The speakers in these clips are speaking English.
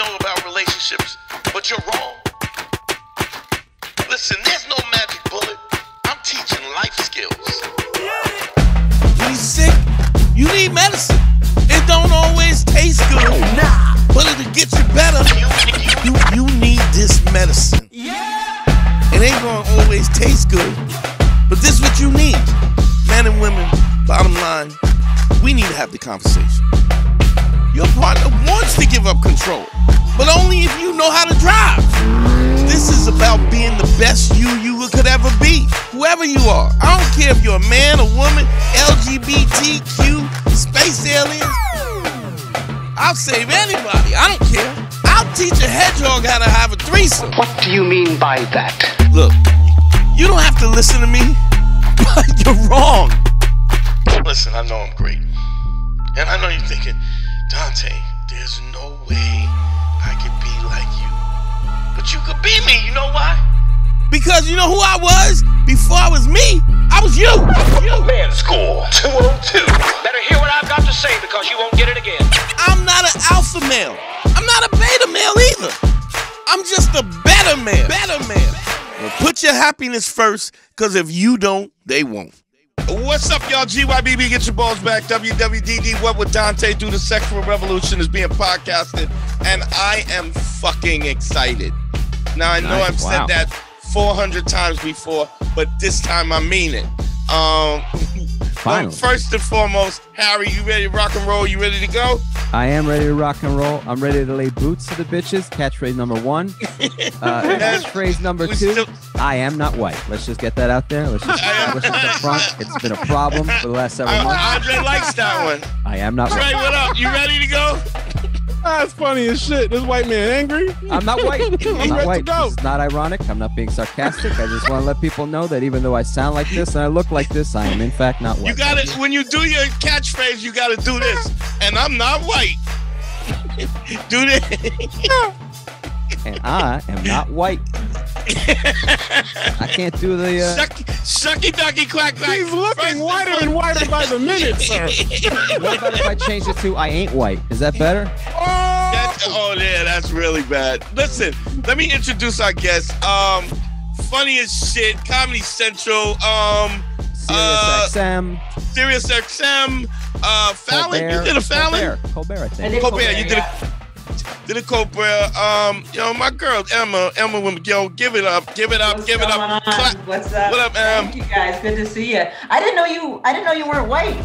know about relationships, but you're wrong. Listen, there's no magic bullet. I'm teaching life skills. When you sick, you need medicine. It don't always taste good. Nah. But it'll get you better. You, you need this medicine. Yeah. It ain't gonna always taste good. But this is what you need. Men and women, bottom line, we need to have the conversation. Your partner wants to give up control, but only if you know how to drive. This is about being the best you you could ever be, whoever you are. I don't care if you're a man, a woman, LGBTQ, space aliens. I'll save anybody. I don't care. I'll teach a hedgehog how to have a threesome. What do you mean by that? Look, you don't have to listen to me, but you're wrong. Listen, I know I'm great. And I know you're thinking, Dante, there's no way I could be like you. But you could be me, you know why? Because you know who I was before I was me? I was you. you. Man School 202. Better hear what I've got to say because you won't get it again. I'm not an alpha male. I'm not a beta male either. I'm just a better man. Better man. Well, put your happiness first, because if you don't, they won't. What's up, y'all? GYBB, get your balls back. WWDD, What Would Dante Do? The Sexual Revolution is being podcasted, and I am fucking excited. Now, I know Nice. I've Wow. said that 400 times before, but this time I mean it. Um, Finally. well, first and foremost, Harry, you ready to rock and roll? You ready to go? I am ready to rock and roll. I'm ready to lay boots to the bitches. Catchphrase number one. Uh, catchphrase number two. still- I am not white. Let's just get that out there. Let's just establish it up front. It's been a problem for the last several months. Andre likes that one. I am not Trey, white. what up? You ready to go? Ah, That's funny as shit. This white man angry. I'm not white. I'm ready not to white. go. This is not ironic. I'm not being sarcastic. I just want to let people know that even though I sound like this and I look like this, I am in fact not white. You got to when you do your catchphrase, you got to do this. And I'm not white. do this. And I am not white. I can't do the. Uh, Shucky, shucky ducky quack quack. He's looking First whiter and whiter by the minute, sir. what about if I change it to I ain't white? Is that better? That's, oh yeah, that's really bad. Listen, let me introduce our guest. Um, funniest shit, Comedy Central. Um, uh, Sirius XM. Sirius XM. Uh, Fallon. Colbert, You did a Fallon. Colbert, Colbert I I think. Colbert, Colbert, you did yeah. A did a Colbert. Um, yo, my girl Emma, Emma, would- yo, give it up, give it up, What's give it up. on? Clap. What's up? What up, Em? Thank you guys. Good to see you. I didn't know you. I didn't know you weren't white.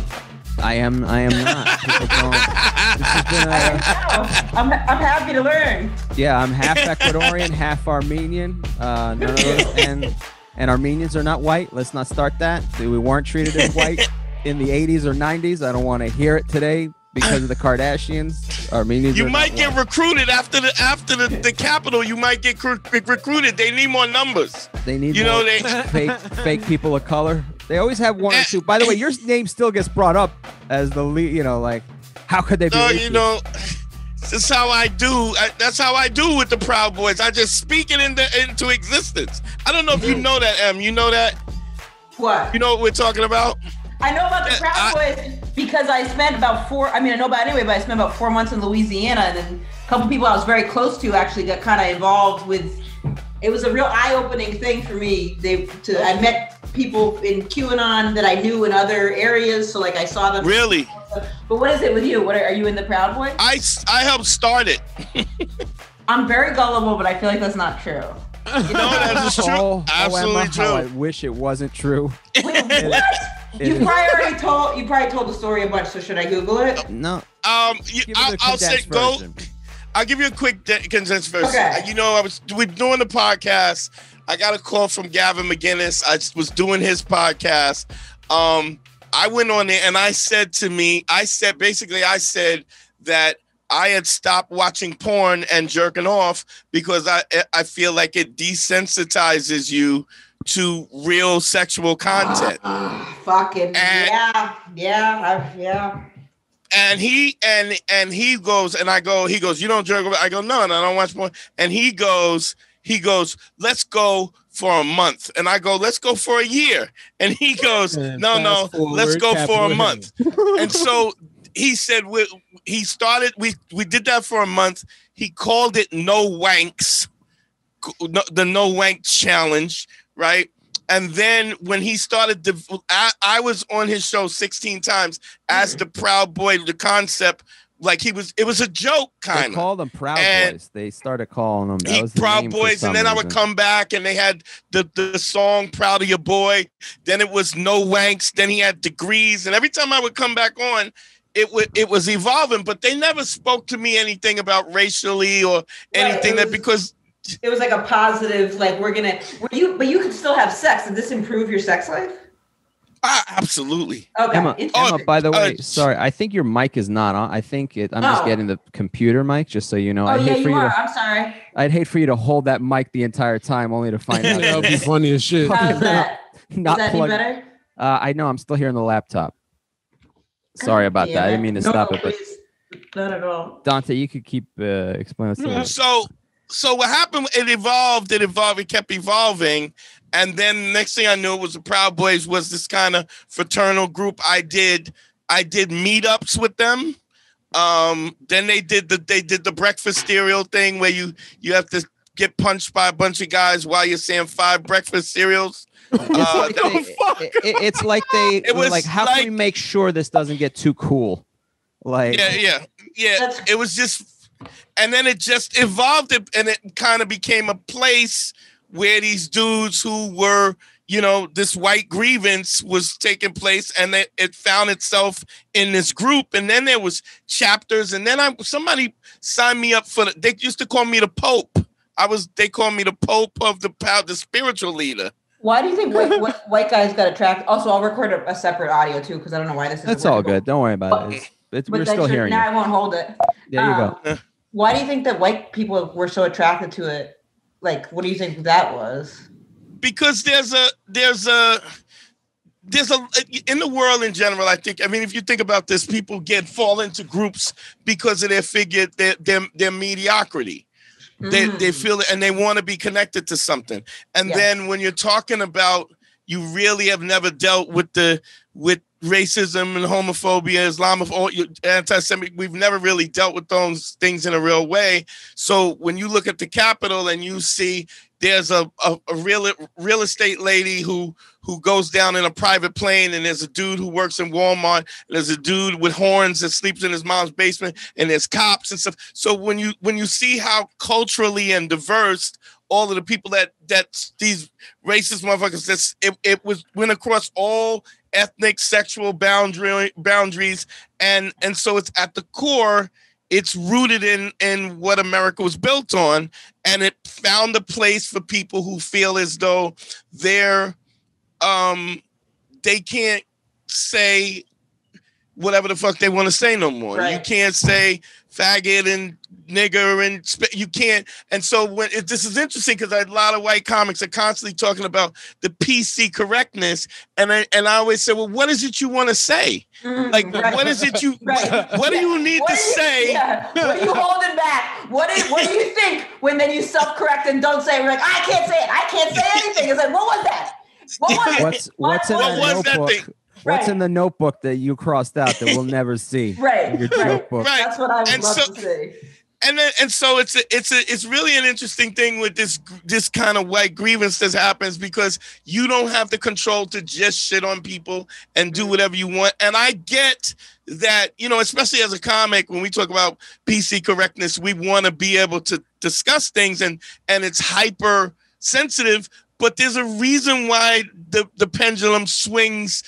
I am. I am not. People don't. This has been I a, didn't know. I'm, I'm happy to learn. yeah, I'm half Ecuadorian, half Armenian. Uh, none of those, and and Armenians are not white. Let's not start that. We weren't treated as white in the 80s or 90s. I don't want to hear it today because of the Kardashians. Armenians. You might get white. recruited after the after the, the capitol. You might get cr- recruited. They need more numbers. They need You know, more they- fake fake people of color. They always have one or Eh. two. By the way, your name still gets brought up as the lead. You know, like how could they be? No, racist? you know, that's how I do. I, that's how I do with the Proud Boys. I just speak it into into existence. I don't know if you know that, Em. You know that? What? You know what we're talking about? I know about the Yeah, Proud I- Boys because I spent about four. I mean, I know about it anyway, but I spent about four months in Louisiana, and then a couple people I was very close to actually got kind of involved with. It was a real eye-opening thing for me. They to I met people in QAnon that I knew in other areas, so like I saw them. Really? But what is it with you? What are, are you in the Proud Boys? I, I helped start it. I'm very gullible, but I feel like that's not true. You know, No, that's true. Oh, oh, Absolutely Emma, how I wish it wasn't true. Wait, what? It You probably already told you probably told the story a bunch. So should I Google it? No, Um, you, give it I'll, a I'll say go. version. I'll give you a quick de- condensed version. Okay. You know, I was we're doing the podcast. I got a call from Gavin McInnes. I was doing his podcast. Um, I went on there and I said to me, I said basically, I said that I had stopped watching porn and jerking off because I I feel like it desensitizes you to real sexual content. Uh-uh. Fucking And- yeah, yeah, I, yeah. and he and and he goes and I go he goes you don't jerk? I go no and I don't watch porn and he goes he goes let's go for a month and I go let's go for a year and he goes And no no forward, let's go for a month and so he said we, he started we we did that for a month. He called it no wanks, no, the no wank challenge, right? And then when he started, the, I, I was on his show 16 times as the Proud Boy. The concept, like he was, it was a joke, kind of. called them Proud And Boys. They started calling them. That He was the Proud Boys, and then I would come back, and they had the the song "Proud of Your Boy." Then it was "No Wanks." Then he had degrees, and every time I would come back on, it was it was evolving. But they never spoke to me anything about racially or anything it that because It was like a positive, like we're gonna. Were you? But you could still have sex. Did this improve your sex life? ah, absolutely. Okay. Emma, interesting. Emma, by the uh, way, sorry, I think your mic is not on. I think it. I'm just Oh. getting the computer mic, just so you know. Oh I'd yeah, hate for you you are. to. I'm sorry. I'd hate for you to hold that mic the entire time, only to find out That would be funny as shit. How's that? Is not that any plugged. better? Uh, I know I'm still here hearing the laptop. Sorry about that. I didn't mean to No, stop it, but please. Not at all. Dante, you could keep uh, explaining. to us. So so what happened? It evolved. It evolved. It kept evolving. And then next thing I knew, it was the Proud Boys was this kind of fraternal group. I did I did meetups with them. Um, then they did the they did the breakfast cereal thing where you you have to get punched by a bunch of guys while you're saying five breakfast cereals. It's Uh, like they, it- it- it's like they It were was like, how can we make sure this doesn't get too cool? Like, yeah, yeah, yeah. It was just, and then it just evolved, and it kind of became a place where these dudes who were, you know, this white grievance was taking place, and it, it found itself in this group, and then there was chapters, and then I somebody signed me up for the. They used to call me the Pope. I was. They called me the Pope of the pow- the spiritual leader. Why do you think white, white, white guys got attracted? Also, I'll record a, a separate audio too because I don't know why this is. that's all good. Don't worry about it. It's, it's, But we're still your- hearing now you. I won't hold it. There you go. Um, Why do you think that white people were so attracted to it? Like, what do you think that was? because there's a there's a there's a in the world in general i think i mean if you think about this people get fall into groups because of their figure their their, their mediocrity they Mm. they feel it and they want to be connected to something and Yeah. then when you're talking about you really have never dealt with the with racism and homophobia islamophobia anti-semitic we've never really dealt with those things in a real way. So when you look at the capitol and you see there's a, a, a real real estate lady who who goes down in a private plane and there's a dude who works in Walmart and there's a dude with horns that sleeps in his mom's basement and there's cops and stuff. So when you when you see how culturally and diverse all of the people that that these racist motherfuckers that's it, it was went across all ethnic sexual boundary boundaries and and so it's at the core it's rooted in in what America was built on and it found a place for people who feel as though they're um they can't say whatever the fuck they want to say no more. You can't say faggot and nigger and sp- you can't. And so when it, this is interesting because a lot of white comics are constantly talking about the PC correctness, and I and I always say, well, what is it you want to say? Like, Mm, right. what is it you? Right. What do you need What to are you- say? yeah, What are you holding back? What is, What do you think when then you self correct and don't say? We're like, I can't say it. I can't say anything. It's like, what was that? What was it? What's what's in what the was that notebook? thing? What's Right. in the notebook that you crossed out that we'll never see? Right, in Your right. joke book. Right. That's what I would And love so- to say. and then and so it's a it's a it's really an interesting thing with this this kind of white grievance that happens because you don't have the control to just shit on people and do mm. whatever you want and i get that you know especially as a comic when we talk about pc correctness we want to be able to discuss things and and it's hyper sensitive but there's a reason why the the pendulum swings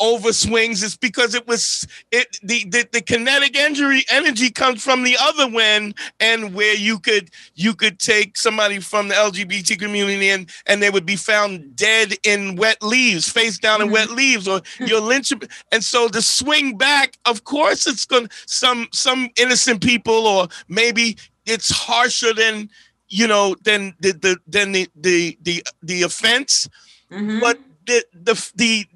over swings it's because it was it the, the the kinetic energy energy comes from the other one and where you could you could take somebody from the lgbt community and and they would be found dead in wet leaves face down in wet leaves or you're lynching. And so the swing back of course it's going to some some innocent people or maybe it's harsher than you know than the the than the the the, the offense. Mhm. but the the the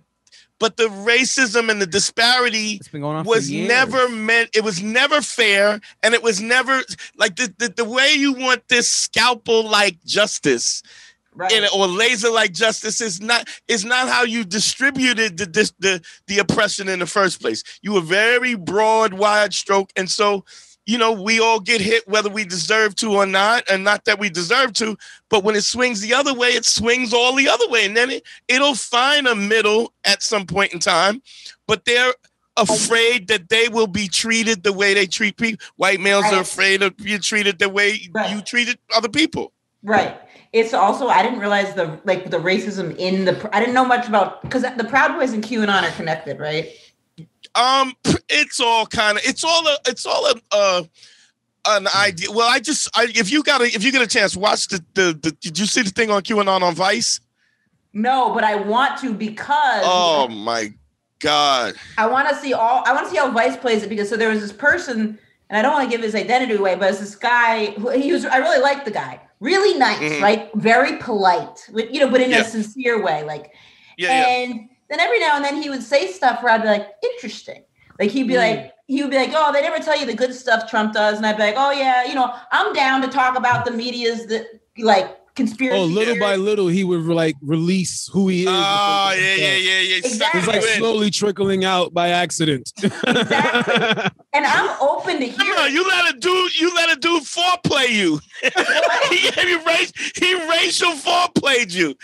but the racism and the disparity It's been going on was never meant it was never fair and it was never like the, the, the way you want this scalpel like justice Right. and or laser like justice is not is not how you distributed the, dis the the oppression in the first place. You were very broad, wide stroke, and so you know we all get hit whether we deserve to or not, and not that we deserve to. But when it swings the other way, it swings all the other way, and then it it'll find a middle at some point in time. But they're afraid that they will be treated the way they treat people. White males are afraid of being treated the way Right. you treated other people. Right. It's also I didn't realize the like the racism in the I didn't know much about because the Proud Boys and QAnon are connected, right? Um, it's all kind of it's all a it's all a uh, an idea. Well, I just I, if you got a if you get a chance, watch the, the the. Did you see the thing on QAnon on Vice? No, but I want to because Oh my god! I want to see all. I want to see how Vice plays it because so there was this person, and I don't want to give his identity away, but it's this guy who he was. I really liked the guy, really nice, Mhm. right? Very polite, you know, but in Yeah. a sincere way, like. Yeah, yeah. And then every now and then he would say stuff where I'd be like, interesting. Like he'd be like, hmm. he would be like, oh, they never tell you the good stuff Trump does, and I'd be like, oh yeah, you know, I'm down to talk about the media's that like conspiracy. Oh, little by little, he would like release who he is. Oh yeah, yeah, yeah, yeah. Exactly. Suck It's like slowly trickling out by accident. Exactly. And I'm open to Come hear. on, you let a dude, you let a dude foreplay you. he, he, race, he racial foreplayed you.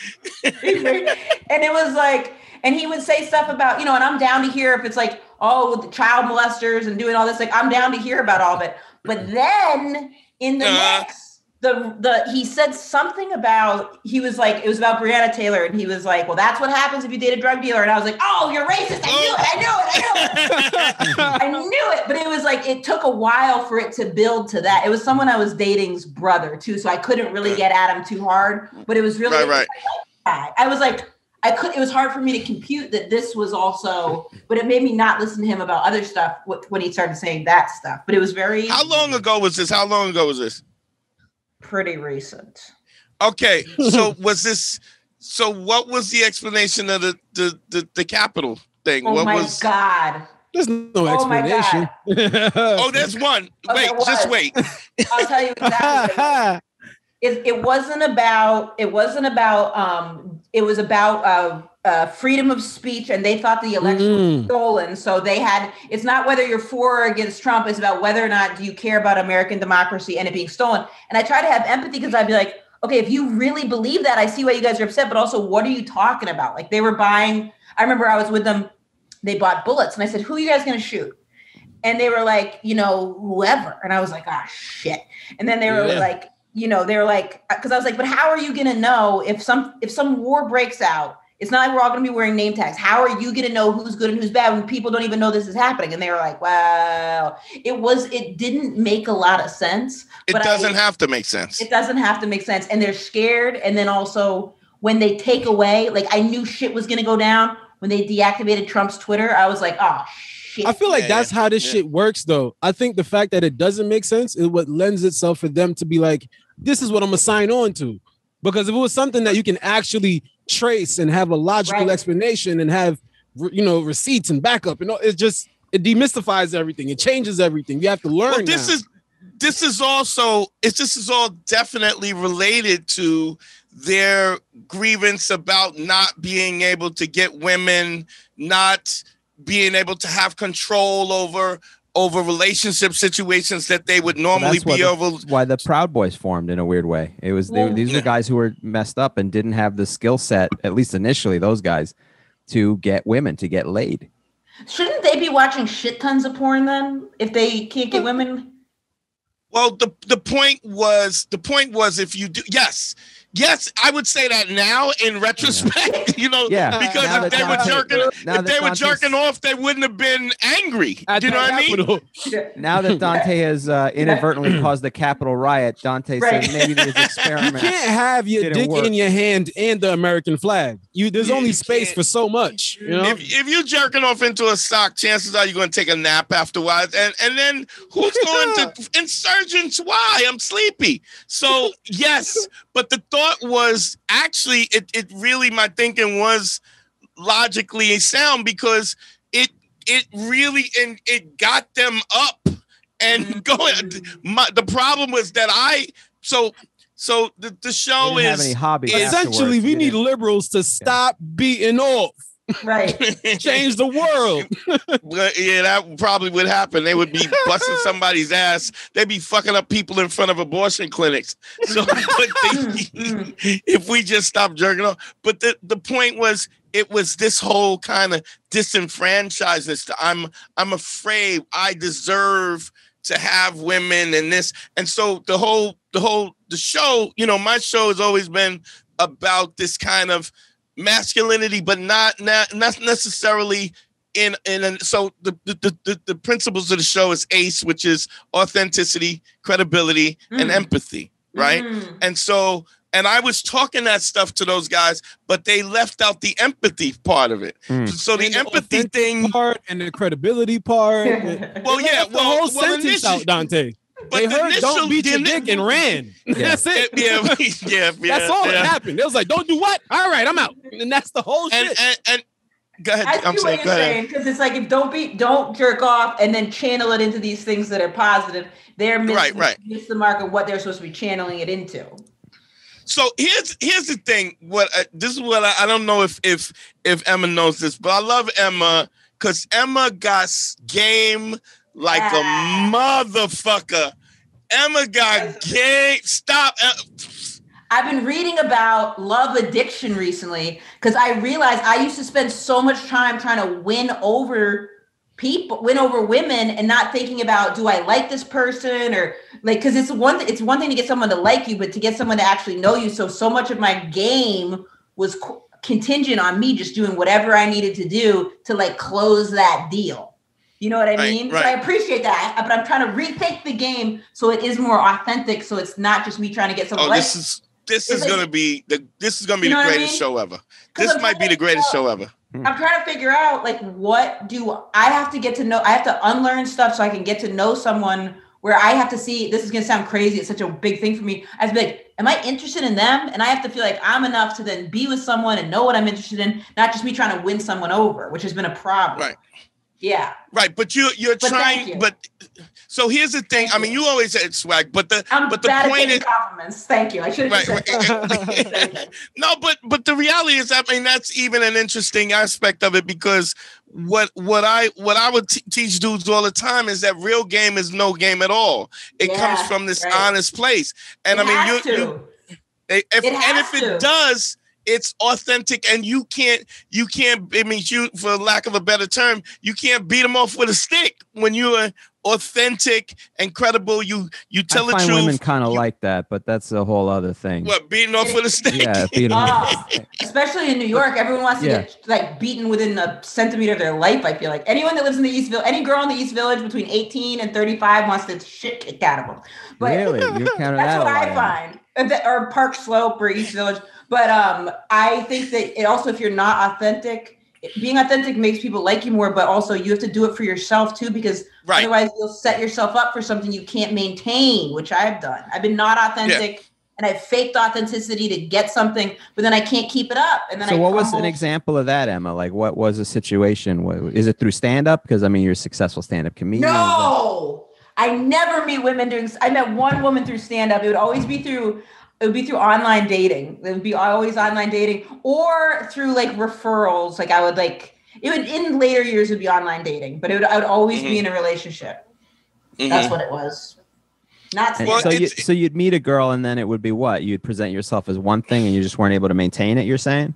and it was like, and he would say stuff about, you know, and I'm down to hear if it's like, oh, with the child molesters and doing all this. Like, I'm down to hear about all of it. But then in the Uh. next, the the he said something about he was like it was about Breonna Taylor and he was like, well, that's what happens if you date a drug dealer. And I was like, oh, you're racist. I knew it. I knew it. I knew it. I knew it, but it was like it took a while for it to build to that. It was someone I was dating's brother too, so I couldn't really get at him too hard. But it was really Right, right. I was like, I could. It was hard for me to compute that this was also, but it made me not listen to him about other stuff when he started saying that stuff. But it was very How long ago was this? How long ago was this? pretty recent. Okay, so was this? So what was the explanation of the the the, the capitol thing? Oh what my was? god! There's no Oh my explanation. Oh, there's one. Oh, Wait, there just wait. I'll tell you exactly. it was. it, wasn't about it wasn't about um it was about uh, uh freedom of speech and they thought the election was Mm. stolen so they had it's not whether you're for or against trump it's about whether or not do you care about american democracy and it being stolen and i try to have empathy because i'd be like okay if you really believe that i see why you guys are upset but also what are you talking about like they were buying i remember i was with them they bought bullets and i said who are you guys going to shoot and they were like, you know, whoever. And I was like, ah, shit. And then they were Yeah. like, you know, they're like, because I was like, but how are you gonna know if some if some war breaks out? It's not like we're all gonna be wearing name tags. How are you gonna know who's good and who's bad when people don't even know this is happening? And they were like, well, it was it didn't make a lot of sense. It doesn't have to make sense. it doesn't have to make sense. And they're scared. And then also when they take away, like I knew shit was gonna go down when they deactivated Trump's Twitter. I was like, oh shit. I feel like Yeah, that's yeah, how this yeah. shit works, though. I think the fact that it doesn't make sense is what lends itself for them to be like, this is what I'm gonna sign on to. Because if it was something that you can actually trace and have a logical Right. explanation and have, you know, receipts and backup, and all, it just it demystifies everything. It changes everything. You have to learn. Well, this now. is this is also it's this is all definitely related to their grievance about not being able to get women, not being able to have control over over relationship situations that they would normally that's what be the- able. why the Proud Boys formed in a weird way. It was they, Well- these Yeah. were guys who were messed up and didn't have the skill set, at least initially, those guys, to get women to get laid. Shouldn't they be watching shit tons of porn then if they can't get women? Well, the the point was the point was if you do yes. Yes, I would say that now in retrospect, you know, Yeah, because now if they were jerking, if that they were jerking off, they wouldn't have been angry. At you know what I mean? Capitol. Now that Dante has uh, inadvertently caused the Capitol riot, Dante Right. said maybe these You experiments. can't have your dick work. in your hand and the American flag. You there's Yeah, only you space can't. for so much. You know, If, if you're jerking off into a sock, chances are you're going to take a nap afterwards. And and then who's going to insurgents? Why? I'm sleepy. So yes, but the thought was actually it. It really my thinking was logically sound because it it really and it got them up and mm-hmm. going. Mm-hmm. My, the problem was that I so So the, the show didn't have is any hobbies. is- Essentially, we You need liberals to stop beating off, Right. change the world. Well, yeah, that probably would happen. They would be busting somebody's ass. They'd be fucking up people in front of abortion clinics. So, but Mm, they, if we just stop jerking off, but the the point was, it was this whole kind of disenfranchisedness. I'm I'm afraid I deserve to have women and this, and so the whole the whole the show. You know, my show has always been about this kind of masculinity, but not not, not necessarily in in an, so the, the the the principles of the show is ACE, which is authenticity, credibility, and Mm. empathy, right? mm. And so and I was talking that stuff to those guys, but they left out the empathy part of it. Mm. So the the empathy thing, part and the credibility part. well, yeah, left the well, whole well, sentence initially- out, Dante. But They the heard initial- "Don't beat the your dick" and ran. That's it. Yeah, yeah, yeah. That's all yeah. that happened. It was like, "Don't do what? All right, I'm out." And that's the whole And, shit. and and go ahead. I see I'm what saying, you're saying because it's like if don't be don't jerk off and then channel it into these things that are positive, they're miss, Right, right. miss the mark of what they're supposed to be channeling it into. So here's here's the thing. What uh, this is what I, I don't know if if if Emma knows this, but I love Emma because Emma got game like a motherfucker. Emma got game. Stop. I've been reading about love addiction recently because I realized I used to spend so much time trying to win over people, win over women, and not thinking about do I like this person or like because it's one it's one thing to get someone to like you, but to get someone to actually know you. So so much of my game was co- contingent on me just doing whatever I needed to do to like close that deal. You know what I Right, mean? right. So I appreciate that, uh, but I'm trying to rethink the game so it is more authentic. So it's not just me trying to get someone Oh, like this is this Is is it- gonna be the this is gonna be You know the what I greatest mean? show ever. This I'm might be the greatest figure show ever. Hmm. I'm trying to figure out like what do I have to get to know? I have to unlearn stuff so I can get to know someone where I have to see. This is gonna sound crazy. It's such a big thing for me. I have to be like, am I interested in them? And I have to feel like I'm enough to then be with someone and know what I'm interested in, not just me trying to win someone over, which has been a problem. Right. Yeah. Right, but you you're But trying. you. But so here's the thing. Thank I mean, you. you always said swag, but the I'm but the point is compliments. Thank you. I should have right. said no, but but the reality is, I mean, that's even an interesting aspect of it because what what I what I would t- teach dudes all the time is that real game is no game at all. It comes from this right. honest place, and It I mean, you, to. you if, and if it does. It's authentic, and you can't, you can't. I mean, you, for lack of a better term, you can't beat them off with a stick when you are authentic and credible. You, you tell I the find truth. women kind of like that, but that's a whole other thing. What beating off with a stick? Yeah, beat 'em Oh, up. especially in New York, everyone wants to Yeah. get like beaten within a centimeter of their life. I feel like anyone that lives in the East Village, any girl in the East Village between 18 and 35 wants the shit kicked out of them. But really, you counted that's that what I find. Or the- Or Park Slope or East Village. But um, I think that it also, if you're not authentic, being authentic makes people like you more. But also, you have to do it for yourself too, because Right. otherwise, you'll set yourself up for something you can't maintain, which I've done. I've been not authentic. And I faked authenticity to get something, but then I can't keep it up. And then So, I what was an example of that, Emma? Like, what was a situation? Is it through stand up? Because I mean, you're a successful stand up comedian. No, I never meet women doing. I met one woman through stand up. It would always be through. It would be through online dating. It would be always online dating, or through like referrals. Like I would like. It would in later years it would be online dating, but it would. I would always be in a relationship. That's Mhm. what it was. Not Well, so you so you'd meet a girl and then it would be what? You'd present yourself as one thing and you just weren't able to maintain it, you're saying?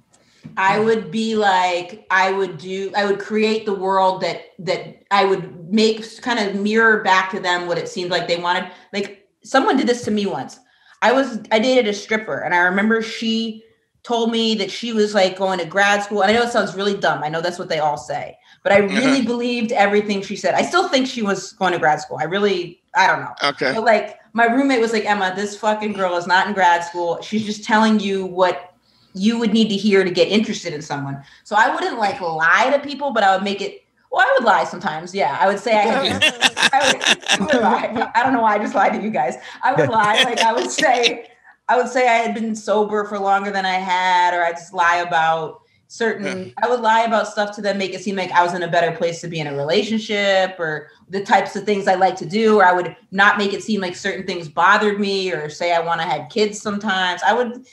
I would be like I would do I would create the world that that I would make kind of mirror back to them what it seemed like they wanted. Like someone did this to me once. I was I dated a stripper and I remember she told me that she was like going to grad school. And I know it sounds really dumb. I know that's what they all say. But I really believed everything she said. I still think she was going to grad school. I really I don't know. Okay. But like my roommate was like, Emma, this fucking girl is not in grad school. She's just telling you what you would need to hear to get interested in someone. So I wouldn't like lie to people, but I would make it. Well, I would lie sometimes. Yeah, I would say I had. I, would, I would lie. I don't know why I just lied to you guys. I would lie. Like I would say, I would say I had been sober for longer than I had, or I just lie about certain I would lie about stuff to them, make it seem like I was in a better place to be in a relationship or the types of things I like to do, or I would not make it seem like certain things bothered me or say I want to have kids sometimes. I would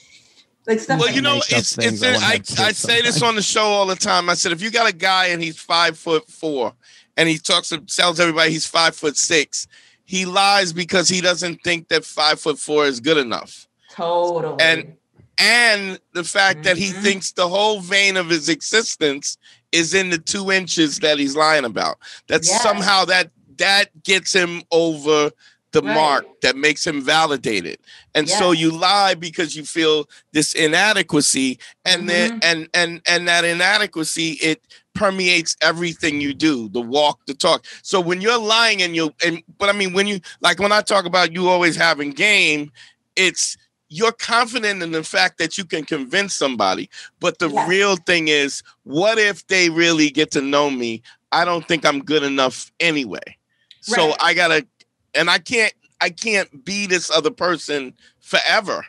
like stuff Well, like you know, it's it's. I I I say this on the show all the time. I said if you got a guy and he's five foot four, and he talks and tells everybody he's five foot six, he lies because he doesn't think that five foot four is good enough. totally. And- and the fact that he Mhm. thinks the whole vein of his existence is in the two inches that he's lying about. That Yes. somehow that that gets him over the Right. mark that makes him validated. And so you lie because you feel this inadequacy and then Mhm. and and and that inadequacy it permeates everything you do the walk the talk so when you're lying and you and but i mean when you like when i talk about you always having game it's you're confident in the fact that you can convince somebody but the Yes. real thing is what if they really get to know me i don't think i'm good enough anyway so Right. i gotta and i can't i can't be this other person forever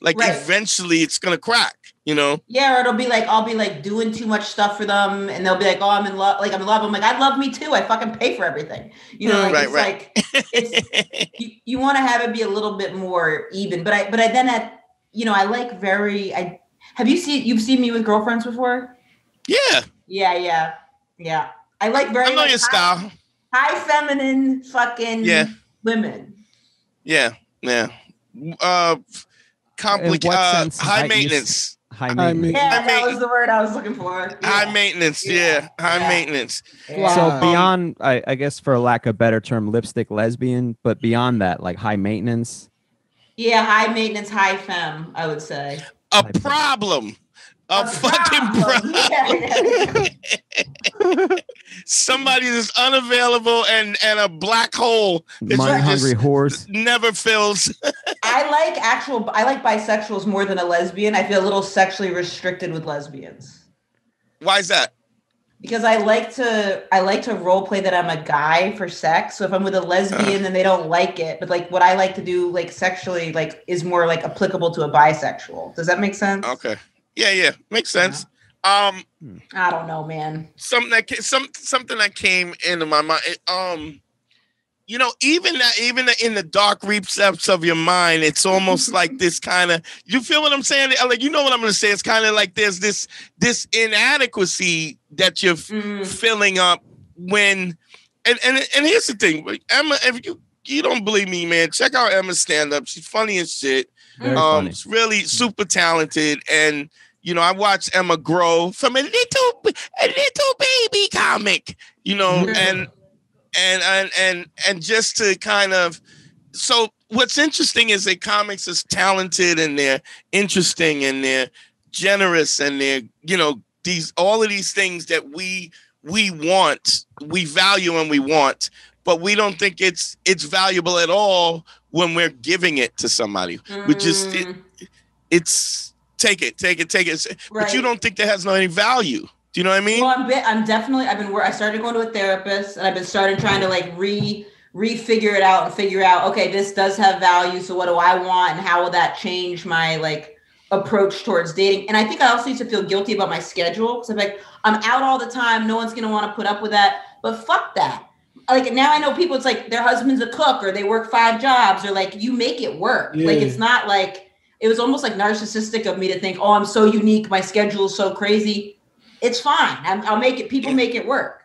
like Right. eventually it's gonna crack you know Yeah, or it'll be like I'll be like doing too much stuff for them, and they'll be like, "Oh, I'm in love." Like I'm in love. I'm like, "I love me too. I fucking pay for everything." You know, like right, it's right. like it's you, you want to have it be a little bit more even. But I, but I then at you know, I like very. I have you seen you've seen me with girlfriends before? yeah Yeah, yeah, yeah. I like very i know like, your high, style high feminine fucking Yeah. Women. yeah yeah uh complicated uh, sense? I- high maintenance High maintenance. Yeah, I that mean- was the word I was looking for. high maintenance yeah, Yeah. high Yeah. maintenance Yeah. So Um, beyond, I, I guess, for lack of better term, lipstick lesbian, but beyond that, like high maintenance. yeah, high maintenance, high femme. I would say. a High- problem a, A fucking problem. problem Yeah, yeah. somebody that's unavailable and and a black hole that Money hungry horse. never fills I like actual. I like bisexuals more than a lesbian. I feel a little sexually restricted with lesbians why is that because I like to. I like to role play that I'm a guy for sex. So if I'm with a lesbian, then they don't like it. But like what I like to do, like sexually, like is more like applicable to a bisexual. Does that make sense? okay yeah yeah makes sense um I don't know, man. something that some something that came into my mind. it, um, you know, even that, even in the dark recesses of your mind, it's almost like this kind of. You feel what I'm saying? Like you know what I'm going to say. It's kind of like there's this this inadequacy that you're f- Mm, filling up when, and and and here's the thing, Emma. If you you don't believe me, man, check out Emma's stand up. She's funny as shit. Very Um, funny. she's really super talented, and you know, I watched Emma grow from a little a little baby comic, you know, Mhm. and and and and and just to kind of so what's interesting is that comics is talented and they're interesting and they're generous and they're you know these all of these things that we we want we value and we want but we don't think it's it's valuable at all when we're giving it to somebody we just it, mm, it's take it take it take it. But you don't think that has no any value. Do you know what i mean? Well, I'm bit, I'm definitely I've been wor- I started going to a therapist and I've been started trying to like re refigure it out and figure out okay this does have value so what do I want and how will that change my like approach towards dating? And I think I also used to feel guilty about my schedule because I'm like I'm out all the time no one's gonna want to put up with that but fuck that. Like now I know people it's like their husband's a cook or they work five jobs or like you make it work. Like it's not like it was almost like narcissistic of me to think oh I'm so unique my schedule is so crazy it's fine. I'm, I'll make it. People make it work.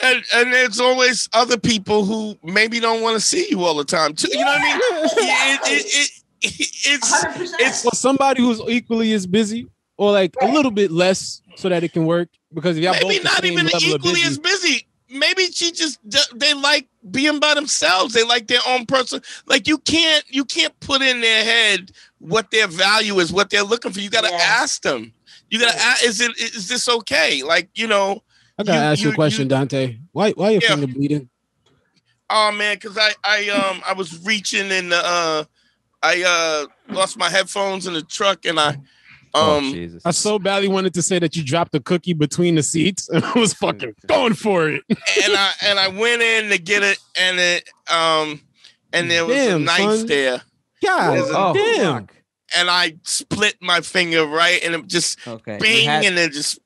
and and there's always other people who maybe don't want to see you all the time too you know what i mean yeah, it, it, it, it's hundred percent. it's Well, somebody who's equally as busy or like a little bit less so that it can work. Because if y'all maybe both the not same even level equally busy, as busy maybe she just they like being by themselves they like their own person like you can't you can't put in their head what their value is what they're looking for you got to Yeah. ask them you got to ask is it is this okay like you know I gotta you- ask you, you- a question, you- Dante. Why why your Yeah. finger bleeding? Oh man, because I I um I was reaching in the uh I uh lost my headphones in the truck and I oh, um Jesus. I so badly wanted to say that you dropped a cookie between the seats and I was fucking going for it. and I and I went in to get it and it um and there was a Damn, knife son. there. God There's a- oh, damn. and I split my finger right, and it just Okay. You bing, had, and then just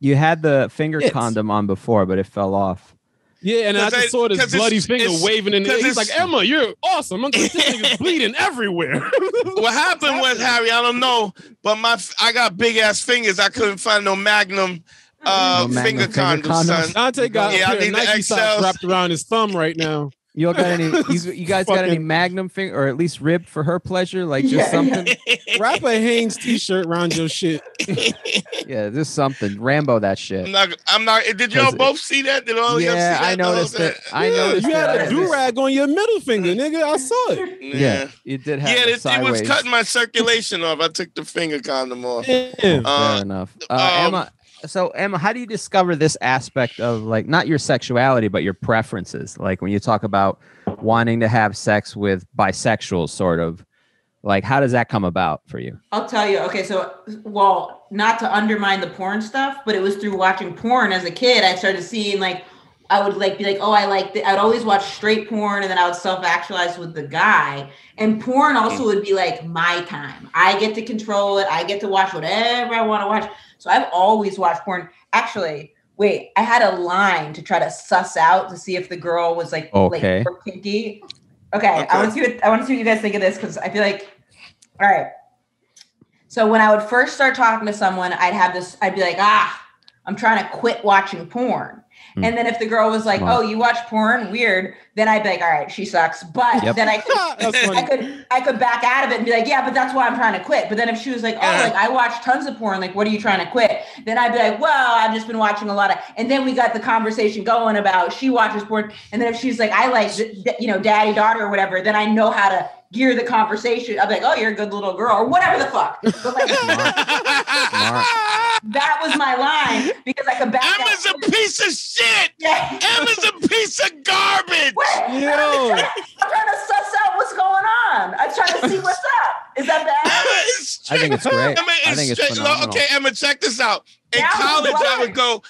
you had the finger It's- condom on before, but it fell off. Yeah, and I 'Cause just I- saw this 'cause it's- bloody finger it's- waving in the 'cause He's it's- like, Emma, you're awesome. I'm like, this nigga's bleeding everywhere. what happened was Harry. I don't know, but my I got big ass fingers. I couldn't find no Magnum uh, No Magnum finger finger condom, condoms. son. Dante got Yeah, I a pair need of the Nike socks wrapped around his thumb right now. You all got any? You, you guys got any Magnum finger, or at least rib for her pleasure? Like just Yeah, something. Wrap a Hanes t-shirt around your shit. Yeah, just something. Rambo that shit. I'm shit. not. I'm not. Did y'all 'Cause it- both see that? Did all y'all see Yeah, that? I The noticed it. thing? I Yeah, noticed you had that. a do rag on your middle finger, nigga. I saw it. Yeah, you did have Yeah, it it, it was cutting my circulation off. I took the finger condom off. Damn. Uh, Fair enough. Uh, um, Emma, so Emma, how do you discover this aspect of like not your sexuality but your preferences? Like when you talk about wanting to have sex with bisexuals, sort of. Like, how does that come about for you? I'll tell you. Okay, so well, not to undermine the porn stuff, but it was through watching porn as a kid. I started seeing like I would like be like, oh, I like. I'd always watch straight porn, and then I would self actualize with the guy. And porn also mm. would be like my time. I get to control it. I get to watch whatever I want to watch. So I've always watched porn. Actually, wait, I had a line to try to suss out to see if the girl was like Okay. like kinky. Okay, Okay. I want to see what I want to see what you guys think of this because I feel like, all right. So when I would first start talking to someone, I'd have this. I'd be like, ah, I'm trying to quit watching porn. Hmm. And then if the girl was like, Smart. "Oh, you watch porn? Weird," then I'd be like, "All right, she sucks." But Yep. then I could, I could, I could back out of it and be like, "Yeah, but that's why I'm trying to quit." But then if she was like, "Oh, Yeah. like I watch tons of porn. Like, what are you trying to quit?" Then I'd be like, "Well, I've just been watching a lot of." And then we got the conversation going about she watches porn. And then if she's like, "I like, d- d- you know, daddy daughter or whatever," then I know how to gear the conversation. I'd be like, "Oh, you're a good little girl," or whatever the fuck. But like, that was my line because I could back out. Emma's a piece of shit. Yeah. Emma's a piece of garbage. What? Yo. I'm trying to suss out what's going on. I'm trying to see what's up. Is that bad? Emma is I think it's great. Emma I think it's straight- phenomenal. Okay, Emma, check this out. In That college, I right. would go.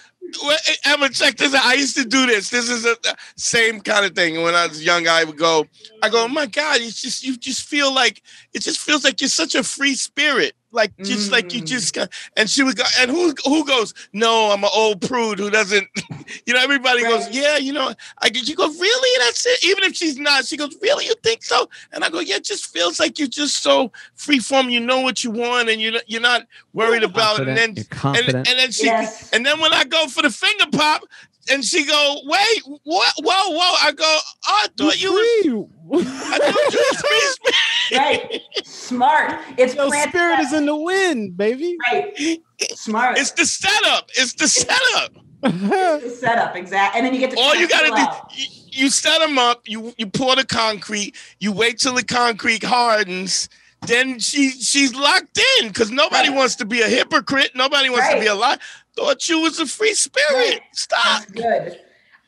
well, Emma, check this out. I used to do this. This is a the same kind of thing. When I was young, I would go. I go, oh my God, it's just you just feel like it just feels like you're such a free spirit. Like just like you Mm. just got and she would go and who who goes, No, I'm an old prude who doesn't you know, everybody goes, Yeah, you know, I get you go, Really? That's it. Even if she's not, she goes, Really, you think so? And I go, Yeah, it just feels like you're just so free form, you know what you want, and you're you're not worried about it. And then and, and then she Yes. and then when I go for the finger pop, and she go, wait, what? Whoa, whoa! I go, I thought you was, I thought you was free. Right. Smart. It's Your planted spirit is in the wind, baby. right. Smart. It's the setup. It's the setup. the setup, exact. And then you get to All you gotta fill do, you, you set them up. You you pour the concrete. You wait till the concrete hardens. Then she she's locked in because nobody Right. wants to be a hypocrite. Nobody wants to be a lie. Thought you was a free spirit. Right. Stop. That's good.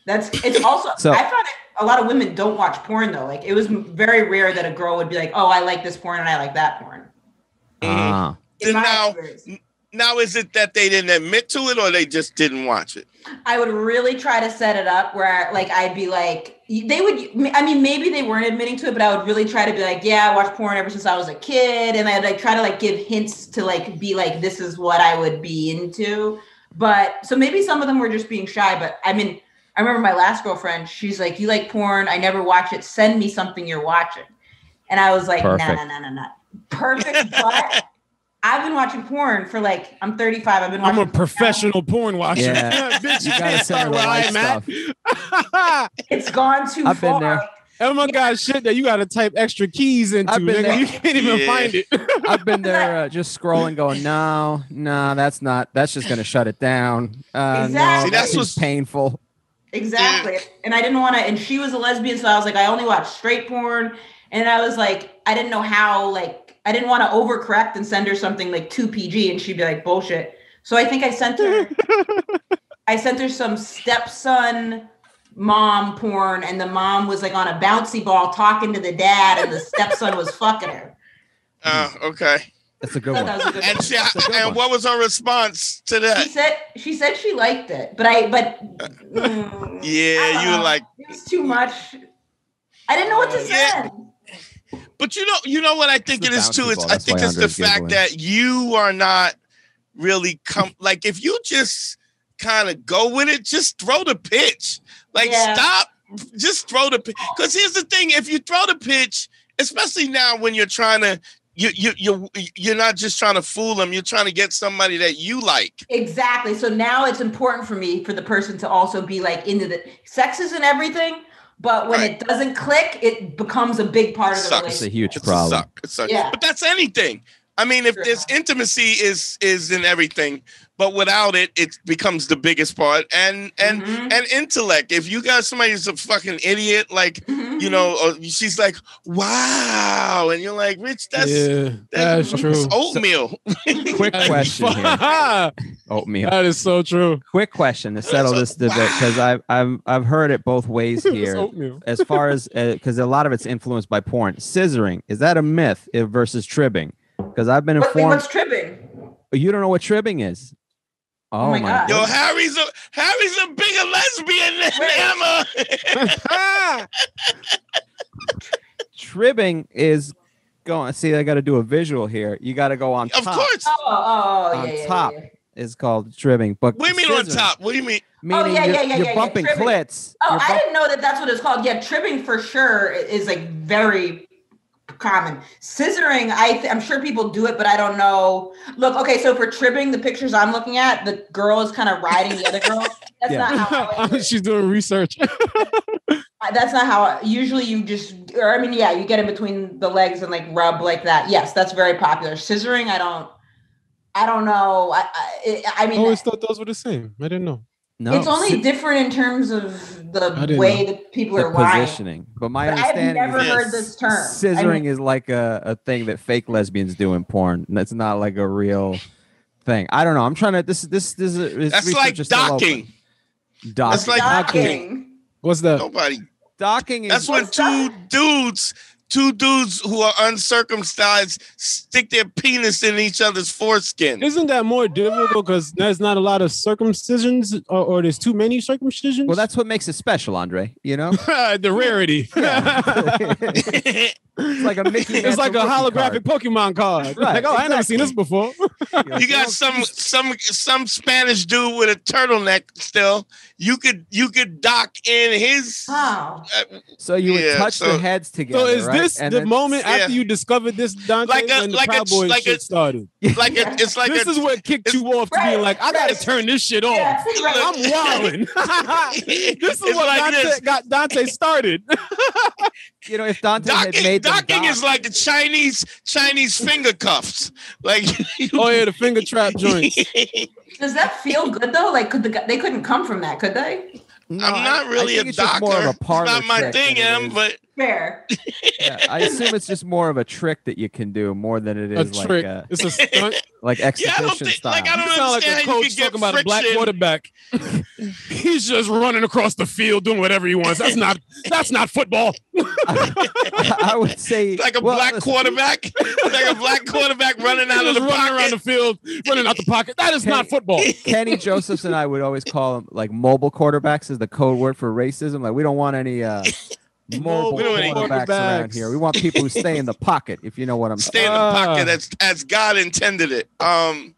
That's it's also So- I found it a lot of women don't watch porn though. Like it was very rare that a girl would be like, "Oh, I like this porn and I like that porn." Ah. In now- experience. Now is it that they didn't admit to it or they just didn't watch it? I would really try to set it up where like I'd be like they would I mean maybe they weren't admitting to it but I would really try to be like yeah I watched porn ever since I was a kid and I'd like try to like give hints to like be like this is what I would be into but so maybe some of them were just being shy but I mean I remember my last girlfriend she's like you like porn I never watch it send me something you're watching and I was like no no no no no perfect but I've been watching porn for like I'm 35 I've been watching. I'm a porn now. professional porn watcher. Yeah. Bitch, You gotta can't send her the where right stuff. it's gone too I've been far there. Emma got shit that you got to type extra keys into. I've been nigga. there. You can't even Yeah. find it. I've been there uh, just scrolling, going, no, no, that's not. That's just gonna shut it down. Uh, Exactly. No, See, that's seems what's- painful. Exactly. And I didn't want to, and she was a lesbian, so I was like, I only watch straight porn. And I was like, I didn't know how, like, I didn't want to overcorrect and send her something like 2 PG, and she'd be like, bullshit. So I think I sent her, I sent her some stepson mom porn, and the mom was like on a bouncy ball talking to the dad, and the stepson was fucking her. Oh, okay. That's a good one. thought that was a good And she, good and one. what was her response to that? She that? said she said she liked it, but I but mm, Yeah, don't you know. like, it was too much. I didn't know what to Yeah. send. But you know, you know what I think the it is too. It's. I think it's the Andre's fact that you are not really come like if you just kind of go with it, just throw the pitch. Like Yeah. stop, just throw the pitch. Because here's the thing: if you throw the pitch, especially now when you're trying to. You you you you're not just trying to fool them. You're trying to get somebody that you like. Exactly. So now it's important for me for the person to also be like into the sex isn't everything, but when Right. it doesn't click, it becomes a big part of the Sucks. It's a huge It's a problem. suck. It's a- Yeah. But that's anything. I mean, if this intimacy is is in everything, but without it, it becomes the biggest part. And and Mhm. and intellect. If you got somebody who's a fucking idiot, like Mhm. you know, or she's like, wow, and you're like, Rich, that's yeah, that's that's true. oatmeal. Quick question here. that Oatmeal. is so true. Quick question to settle this debate because I've I've I've heard it both ways It's here. oatmeal. As far as because a lot of it's influenced by porn. Scissoring is that a myth if- versus tribbing? Because I've been What, wait, informed. what's tripping? You don't know what tribbing is. Oh, oh my God. Yo. Harry's a Harry's a bigger lesbian than Wait. Emma. Tribbing is going. See, I got to do a visual here. You got to go on of top. course. Oh, oh, oh, On yeah, yeah, top. yeah, yeah. Is called tribbing. But What do you mean on top? What do you mean? Oh, Meaning Oh, yeah, you're, yeah, yeah, you're yeah, yeah, bumping tribbing. clits. Oh, You're I didn't know that that's what it's called. Yeah, tribbing for sure is like very common. Scissoring, I th- I'm sure people do it, but I don't know. Look, okay, so for tribbing, the pictures I'm looking at, the girl is kind of riding the other girl. That's Yeah. not how. I do. She's doing research. That's not how. I, usually, you just, or I mean, yeah, you get in between the legs and like rub like that. Yes, that's very popular. Scissoring, I don't. I don't know. I I, I I mean, always thought those were the same. I didn't know. No, it's only si- different in terms of the way know. that people the are lying. positioning. But my But I've understanding never is Yes. heard this term. I scissoring mean, is like a, a thing that fake lesbians do in porn. That's not like a real thing. I don't know. I'm trying to this this this, this That's like is still open. docking. Docking. That's like docking. What's that? Nobody. docking is That's when What's two dudes, two dudes who are uncircumcised, stick their penis in each other's foreskin. Isn't that more difficult because there's not a lot of circumcisions or, or there's too many circumcisions? well, that's what makes it special, Andre. You know, the rarity. it's like a Mickey. it's like a Mantle rookie holographic Pokemon card. Right, like, oh, I never seen this before. you got some some some Spanish dude with a turtleneck still. You could you could dock in his Wow. uh, So you would Yeah, touch so- the heads together. So is right? this And the then- moment yeah. after you discovered this Dante Like a- when the like a- Proud Boys like shit a- started? like a, it's like this a, is what kicked you off to being like, I gotta right. turn this shit off. Yeah, right. I'm wilding. this is It's what like Dante, this. got Dante started. You know, if Dante had docking. made them Docking dock- is like the Chinese Chinese finger cuffs. Like oh yeah, the finger trap joints. Does that feel good though? Like, could the they couldn't come from that? Could they? No, I'm I- not I really think a it's just doctor. more of a It's not my thing, than Em, but Fair. yeah, I assume it's just more of a trick that you can do more than it A like trick. uh, it's a stunt. like yeah, I exhibition don't think style. like I don't you sound like understand a coach could get talking about a black quarterback. He's just running across the field doing whatever he wants. That's not that's not football. I would say like a well, black listen, quarterback, like a black quarterback running out of Just the running around the field, running out the pocket. That is not football. Kenny Josephs and I would always call them like mobile quarterbacks is the code word for racism. Like we don't want any uh mobile We want quarterbacks around here. We want people who stay in the pocket, if you know what I'm saying. Stay in the Ah. pocket as as God intended it. Um,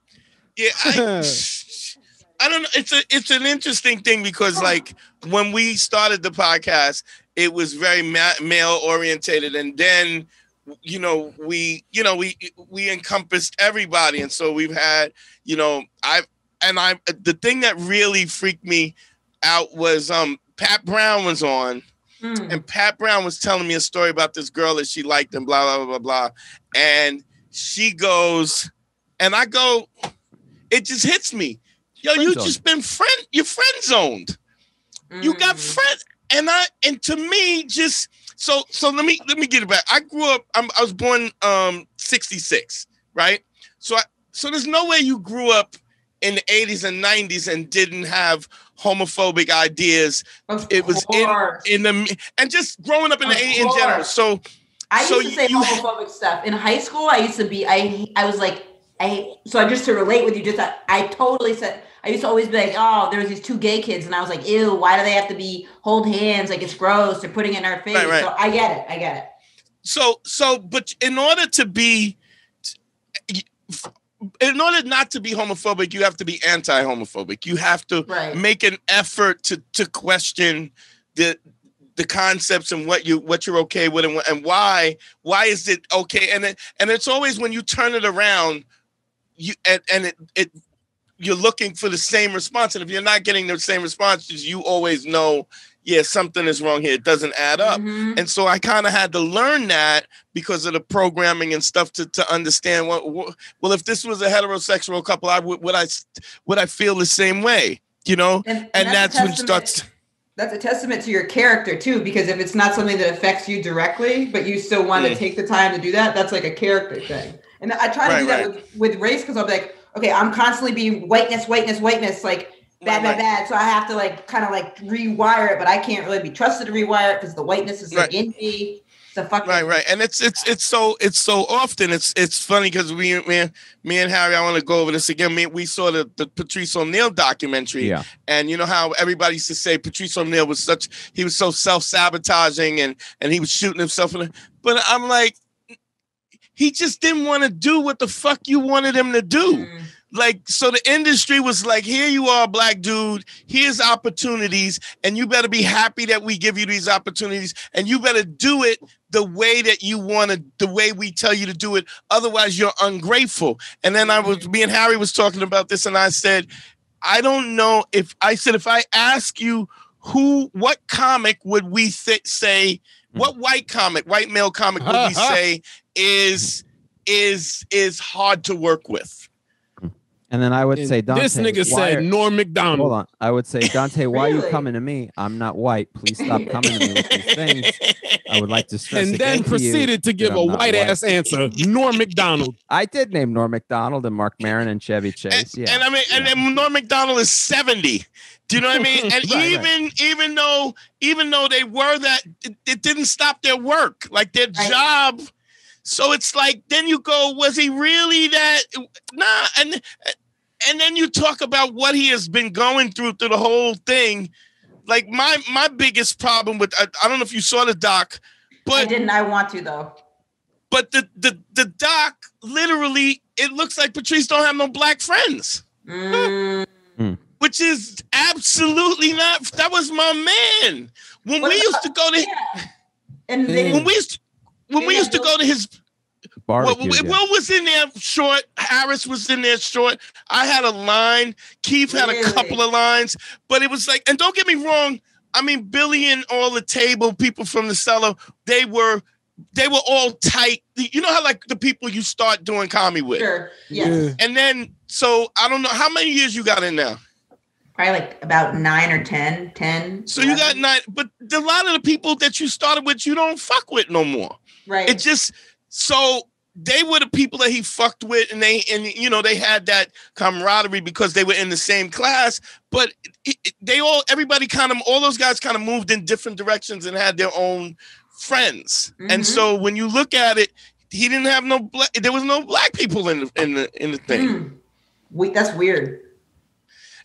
yeah, I, I don't know. It's a it's an interesting thing because like when we started the podcast, it was very ma- male orientated, and then you know we you know we we encompassed everybody, and so we've had you know I and I the thing that really freaked me out was um Pat Brown was on Hmm. and Pat Brown was telling me a story about this girl that she liked and blah blah blah blah blah. And she goes, and I go, it just hits me. Yo, you Friend just been friend, you're friend zoned. You got Mm. friend, and I and to me, just so so let me let me get it back. I grew up, I'm, I was born um 66, right? So I so there's no way you grew up in the 80s and 90s and didn't have homophobic ideas Of it was in course. in the and just growing up in the Of 80s in general. So I So used to say you- homophobic stuff in high school. I used to be. I I was like. I so I just to relate with you. Just I, I totally said. I used to always be like, oh, there was these two gay kids, and I was like, ew, why do they have to be hold hands? Like it's gross. They're putting it in our face. Right, right. So I get it. I get it. so so but in order to be in order not to be homophobic you have to be anti-homophobic. You have to Right. make an effort to to question the the concepts and what you what you're okay with and, and why why is it okay? And it, and it's always when you turn it around you and, and it it you're looking for the same response. And if you're not getting the same responses you always know yeah something is wrong here it doesn't add up Mhm. and so I kind of had to learn that because of the programming and stuff to, to understand what, what well if this was a heterosexual couple I would would I would I feel the same way you know And, and, a that's, when it starts That's a testament to your character too, because if it's not something that affects you directly, but you still want Mm. to take the time to do that, that's like a character thing. And I try to Right, do that right. with, with race because I'm like, okay, I'm constantly being whiteness, whiteness, whiteness, like bad, bad, bad. So I have to like kind of like rewire it, but I can't really be trusted to rewire it because the whiteness is like Right. in me. It's a fucking right right and it's it's it's so it's so often it's it's funny because we me, me and harry i want to go over this again me, we saw the, the patrice o'neal documentary Yeah. and you know how everybody used to say patrice o'neal was such he was so self-sabotaging and and he was shooting himself in the, but i'm like he just didn't want to do what the fuck you wanted him to do Mm. Like so the industry was like here you are black dude. Here's opportunities and you better be happy that we give you these opportunities and you better do it the way that you want to the way we tell you to do it. Otherwise you're ungrateful. And then i was me and harry was talking about this and i said i don't know if i said if i ask you who what comic would we th- say what hmm. white comic white male comic would we say is is is hard to work with And then I would And say, Dante, this nigga said are- Norm Macdonald. Hold on. I would say, Dante, why are you coming to me? I'm not white. Please stop coming to me with these things. I would like to stress And again then to you proceeded to give a a I'm white white. ass answer. Norm Macdonald. I did name Norm Macdonald and Marc Maron and Chevy and, Chase. Yeah. and I mean, and Yeah. then Norm McDonald is 70. Do you know what I mean? And Right, right. even even though even though they were that, it, it didn't stop their work, like their Right. job. So it's like then you go, was he really that? Nah, and and then you talk about what he has been going through through the whole thing. Like my my biggest problem with I, I don't know if you saw the doc, but I but didn't. I want to though. but the the the doc literally it looks like Patrice don't have no black friends Mm. which is absolutely not. That was my man. When What we about- used to go to Yeah. And they Mm. when we used to, when we used to go to his Will, Barbecue. Will yeah. was in there short. Harris was in there short. I had a line. Keith had a couple of lines, but it was like, and don't get me wrong. I mean, Billy and all the table people from the cellar, they were, they were all tight. You know how like the people you start doing comedy with, Sure. Yes. and then so I don't know how many years you got in now. Probably like about nine or 10. 10. So you got 11. nine, but a lot of the people that you started with, you don't fuck with no more. Right. It just so they were the people that he fucked with, and they and you know they had that camaraderie because they were in the same class. But it, it- they all, everybody, kind of, all those guys kind of moved in different directions and had their own friends. And Mhm. so when you look at it, he didn't have no black. There was no black people in the in the in the thing. Hmm. We, that's weird.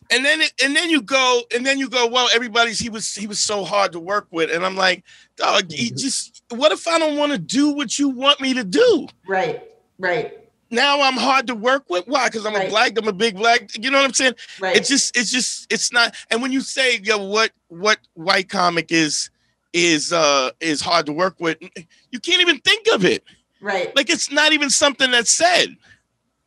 And then it, and then you go and then you go well everybody's he was he was so hard to work with. And i'm like dog he just what if i don't want to do what you want me to do? Right. Right. now i'm hard to work with? Why? Because i'm a black i'm a big black you know what i'm saying? Right. it's just it's just it's not and when you say yo what what white comic is is uh is hard to work with? You can't even think of it. Right. like it's not even something that's said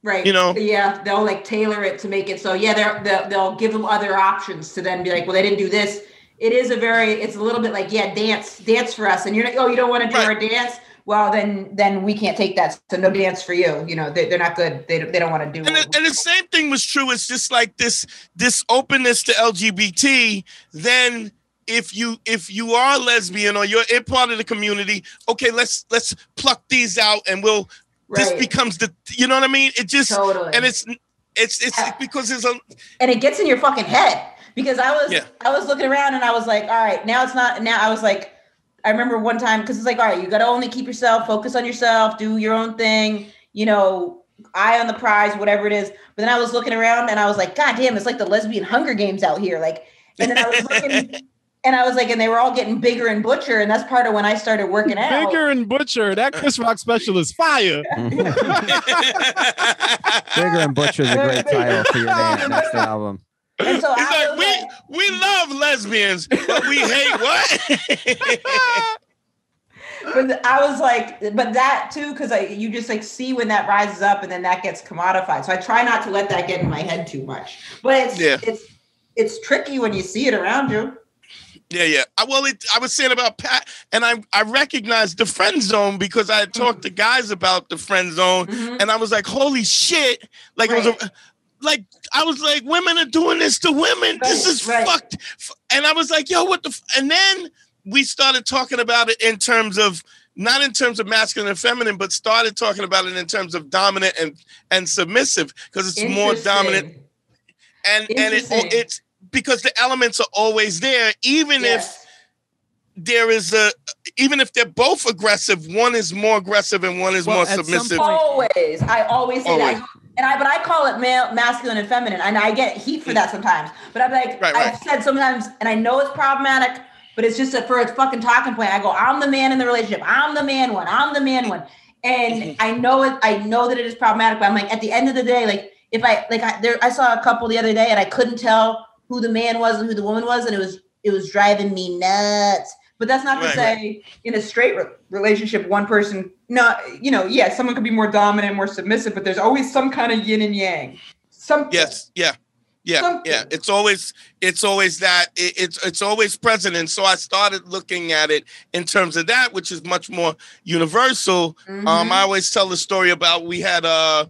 Right. You know? Yeah, they'll like tailor it to make it so. Yeah, they're, they'll they'll give them other options to then be like, well, they didn't do this. It is a very. It's a little bit like, yeah, dance, dance for us, and you're like, oh, you don't want to do Right. our dance. Well, then then we can't take that. So no dance for you. You know, they, they're not good. They don't- they don't want to do. and the, and the same thing was true. It's just like this this openness to LGBT. Then if you if you are lesbian or you're a part of the community, okay, let's let's pluck these out and we'll this becomes the you know what I mean? It just Totally. and it's it's it's because there's a and it gets in your fucking head because I was Yeah. I was looking around and I was like, all right, now it's not now I was like I remember one time because it's like, all right, you gotta only keep yourself, focus on yourself, do your own thing, you know, eye on the prize, whatever it is. But then I was looking around and I was like, God damn, it's like the lesbian hunger games out here. Like, and then I was looking and I was like, and they were all getting bigger and butcher, and that's part of when I started working out. Bigger and Butcher. That Chris Rock special is fire. Bigger and Butcher is a great title for your na- next album. And so He's I like, was we we love lesbians, but we hate what? but I was like, but that too, because I you just like see when that rises up and then that gets commodified. So I try not to let that get in my head too much. But it's Yeah. it's it's tricky when you see it around you. Yeah, yeah. I, well, it, I was saying about Pat, and I I recognized the friend zone because I had talked to guys about the friend zone, Mhm. and I was like, holy shit! Like it was a, like I was like, women are doing this to women. this is right. fucked. And I was like, yo, what the? F-? And then we started talking about it in terms of not in terms of masculine and feminine, but started talking about it in terms of dominant and and submissive because it's more dominant and and it, Interesting. it's because the elements are always there, even if there is a even if they're both aggressive one is more aggressive and one is Well, more submissive point- always. I always say Always. that. And I, but I call it male, masculine, and feminine, and I get heat for mm. that sometimes. But I'm like, Right, I've right. said sometimes, and I know it's problematic, but it's just a, for a fucking talking point. I go, I'm the man in the relationship. I'm the man one. I'm the man one, and. I know it. I know that it is problematic. But I'm like, at the end of the day, like if I like, I, there, I saw a couple the other day, and I couldn't tell who the man was and who the woman was, and it was it was driving me nuts. But that's not to Right, say in a straight re- relationship, one person, no, you know, yeah, someone could be more dominant, more submissive, but there's always some kind of yin and yang. Some yes yeah yeah Something. yeah it's always it's always that it, it's it's always present and so i started looking at it in terms of that which is much more universal Mhm. um i always tell the story about we had uh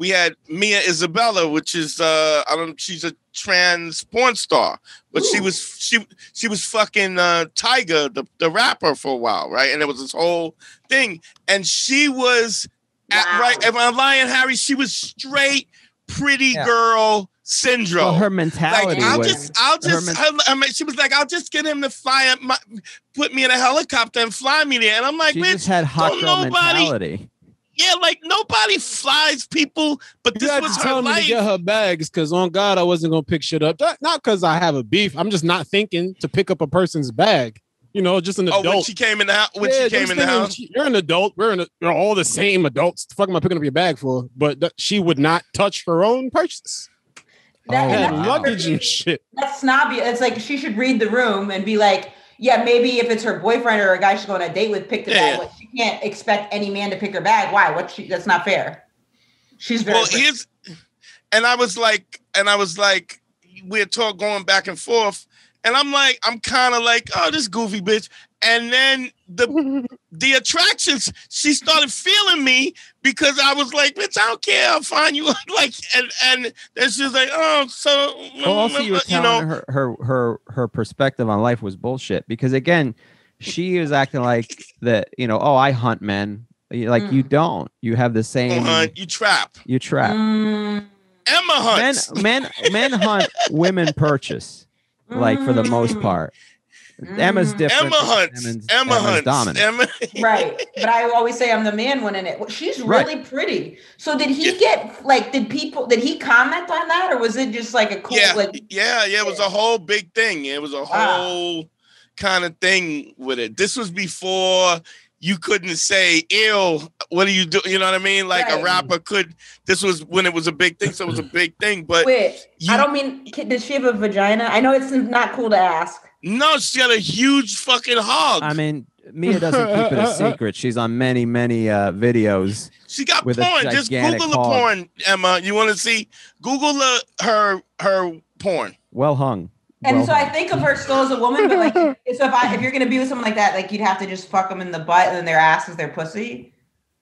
we had mia isabella which is uh i don't she's a trans porn star but she was she she was fucking uh Tyga the, the rapper for a while right and it was this whole thing and she was at, right if i'm lying harry she was straight pretty Yeah. girl syndrome Well, her like mentality I'll was just, I'll just. men- I, I mean, she was like, I'll just get him to fly, my, put me in a helicopter and fly me there. And I'm like, she bitch, just had hot don't girl nobody- mentality. Yeah, like nobody flies people, but You this had was to her tell me to get her bags because on God, I wasn't gonna pick shit up. Not because I have a beef. I'm just not thinking to pick up a person's bag. You know, just an oh, adult. when she came in the house, when Yeah, she came in the house, she- you're an adult. We're, in a, we're all the same adults. The fuck am I picking up your bag for? But that, she would not touch her own purchase. That- Oh, Had that's- wow. luggage and shit. That's snobby. It's like she should read the room and be like, yeah, maybe if it's her boyfriend or a guy she's going on a date with, pick the Yeah. bag. She can't expect any man to pick her bag. Why? What? She, that's not fair. She's very. well, here's, and I was like, and I was like, we're talk going back and forth, and I'm like, I'm kind of like, oh, this goofy bitch, and then the the attractions, she started feeling me because I was like, bitch, I don't care, I'll find you, like, and and then she was like, oh, so Well, also you were you telling know, her her her her perspective on life was bullshit because again, she was acting like that. You know, oh, I hunt men. You- Like you Mm. don't. You have the you, same. hunt, you trap. You trap. Mm, Emma Men hunts. men men men hunt. Women purchase. Like for the most mm, part. Emma's mm. different. Emma hunts. Emma's- Emma Emma's hunts. dominant. Emma, right but i always say i'm the man one in it Well, she's Right. really pretty so did he Yeah. get like did people did he comment on that or was it just like a cool yeah, like yeah, yeah. It was a whole big thing. It was a Wow. whole kind of thing with it. This was before you couldn't say ill. What do you do? You know what I mean? Like a rapper could. This was when it was a big thing. So it was a big thing. But wait you- i don't mean ki- does she have a vagina i know it's not cool to ask no, she got a huge fucking hog. I mean, Mia doesn't keep it a secret. She's on many many uh, videos. she got with a porn. Just gigantic Google the hog. porn, Emma. You want to see? Google the, her her porn. Well hung. and Well so I think of her still as a woman, but like, so if I if you're gonna be with someone like that, like you'd have to just fuck them in the butt, and then their ass is their pussy.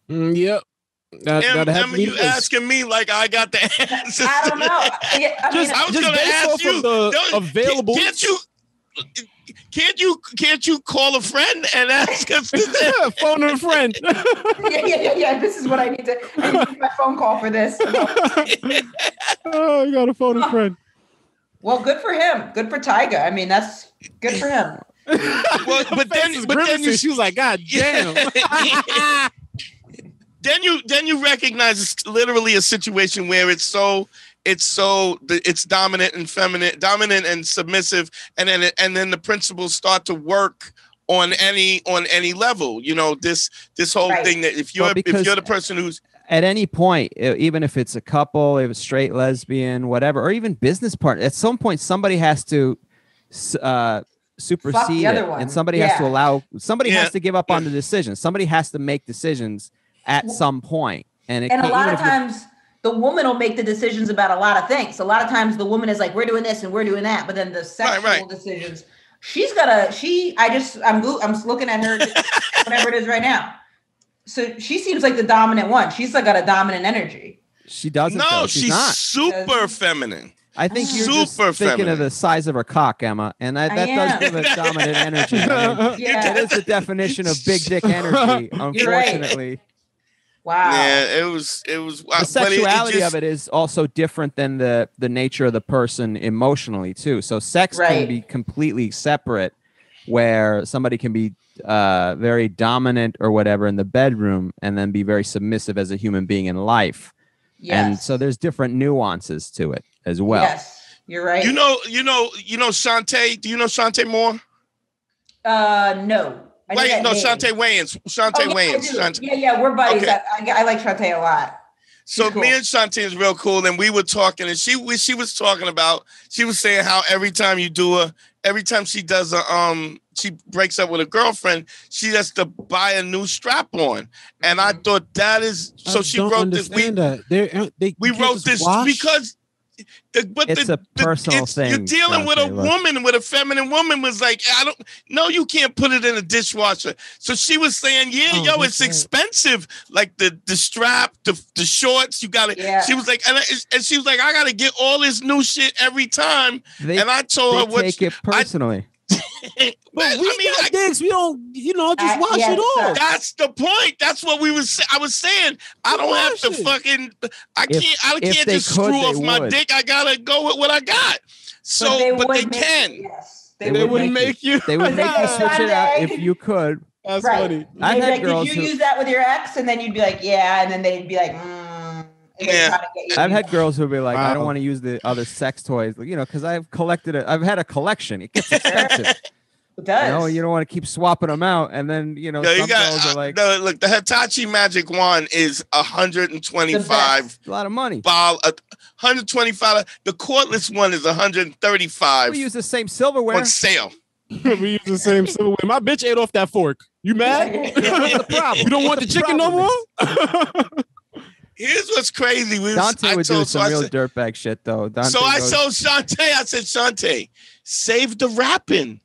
Mm, yep. That, Em, that'd Emma, you the case. asking me like I got the answers. I don't know. I, I mean, Just, I was just gonna based ask off you, of the available. Can't you? Can't you? Can't you call a friend and ask us to Yeah, phone a friend. yeah, yeah, yeah, yeah. This is what I need to. I need to my phone call for this. oh, you got a phone a friend. Well, good for him. Good for Tyga. I mean, that's good for him. Well, but then, Face is but then you, she was like, God damn. then you, then you recognize it's literally a situation where it's so, it's so it's dominant and feminine, dominant and submissive, and then and then the principles start to work on any on any level. You know this this whole Right. thing that if you're Well, if you're the person who's at any point, even if it's a couple, if it's straight, lesbian, whatever, or even business partner, at some point somebody has to uh, supersede other it, one. and somebody has to allow. Somebody Yeah. has to give up on the decision. Somebody has to make decisions at some point, and it and a lot of if you're- times the woman will make the decisions about a lot of things. A lot of times the woman is like, "We're doing this and we're doing that," but then the sexual right. decisions, she's gotta. She, I just, I'm, I'm looking at her, whatever it is right now. So she seems like the dominant one. She's like got a dominant energy. she doesn't. no, she's, she's, not. super feminine. I think you're just Super thinking of the size of her cock, Emma, and that, I does give a dominant energy. I mean, Yeah. it is the definition of big dick energy. You're right. Unfortunately, Wow. Yeah, it was it was the sexuality of it is also different than the the nature of the person emotionally too. So sex can be completely separate, where somebody can be uh, very dominant or whatever in the bedroom, and then be very submissive as a human being in life. Yes. And so there's different nuances to it as well. Yes. You're right. You know, you know, you know Shantae. Do you know Shantae Moore? uh, no. I know Wait, no, name. Shantae Wayans. Shantae Oh, yeah, Wayans. do. Shantae. Yeah, yeah, we're buddies. Okay. I, I, I like Shantae a lot. So cool. me and Shantae is real cool, and we were talking, and she we, she was talking about she was saying how every time you do a every time she does a um she breaks up with a girlfriend, she has to buy a new strap on, and I thought that is so I she don't wrote this. We that. They're, uh, they, we wrote this wash? because. The, but It's the, a personal it's- You're thing, dealing with a look. woman, with a feminine woman was like, I don't no, you can't put it in a dishwasher. So she was saying, Yeah, Oh, yo, it's right. expensive. Like the the strap, the the shorts, you gotta Yeah. she was like, and, I, and she was like, I gotta get all this new shit every time. They, and I told they her what take it personally. But I we mean, got I- dicks. We don't, you know, just Uh, wash yes, it off. sir. that's the point. That's what we was. I was saying. I don't have to it. fucking. I If- can't. I can't just could, screw they off my would. dick. I gotta go with what I got. So, but they, would make- can. Yes. They They would wouldn't make make you. They would They make you switch it out if you could. That's Right. funny. I've They'd had like, girls Did you who- use that with your ex? And then you'd be like, yeah. And then they'd be like, mm. And they'd Yeah. try to get you I've had girls who be like, I don't want to use the other sex toys, you know, because I've collected it. I've had a collection. It gets expensive. that. It does. you know, you don't want to keep swapping them out, and then you know, No, you some got girls uh, are like no, look. The Hitachi Magic Wand is The 125 a lot of money. ball. Uh, 125. The cordless one is 135 We use the same silverware. on sale. we use the same silverware. My bitch ate off that fork. You mad? Yeah. What's the problem? you don't want the The chicken no more? Here's what's crazy. We was, Dante I would told, so some I real said, dirtbag shit though. Dante so I goes, told Shantae, I said, Shantae, save the wrapping.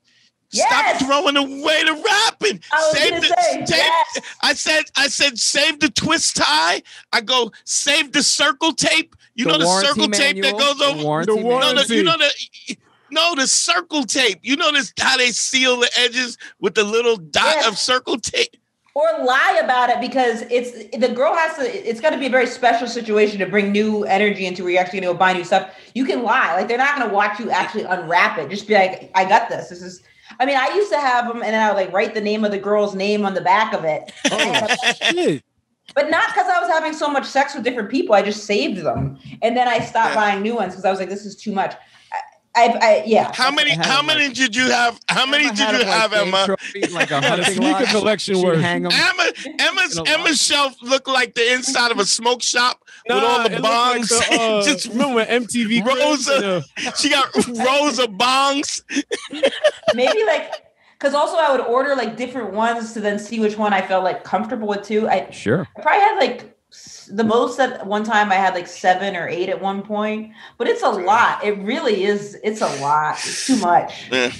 Yes. Stop throwing away the wrapping. I save the say, save, yes. I said, I said, save the twist tie. I go, save the circle tape. You know the warranty circle tape that manual, goes the over. warranty The manual. No, no, warranty. you know the no, the circle tape. You know this how they seal the edges with the little dot Yes. of circle tape. Or lie about it because it's the girl has to it's got to be a very special situation to bring new energy into where you're actually going to go buy new stuff. You can lie like they're not going to watch you actually unwrap it. Just be like i got this. This is i mean i used to have them and then i would like write the name of the girl's name on the back of it. Oh but not because i was having so much sex with different people i just saved them. And then i stopped buying new ones because i was like this is too much I, I, I yeah How many I how many like- did you have? How many Emma did you them, like, have, game Emma? trophy, like a Had a sneaker collection She'd worth. hang 'em. Emma Emma's Emma's shelf looked like the inside of a smoke shop with all the it looked like bongs. the, uh, Just remember when MTV Cribs Rosa- and, she got rows of bongs. maybe like because also i would order like different ones to then see which one i felt like comfortable with too i Sure. I probably had like s- the most at one time I had like seven or eight at one point, but it's a lot. It really is. It's a lot. It's too much. Yeah.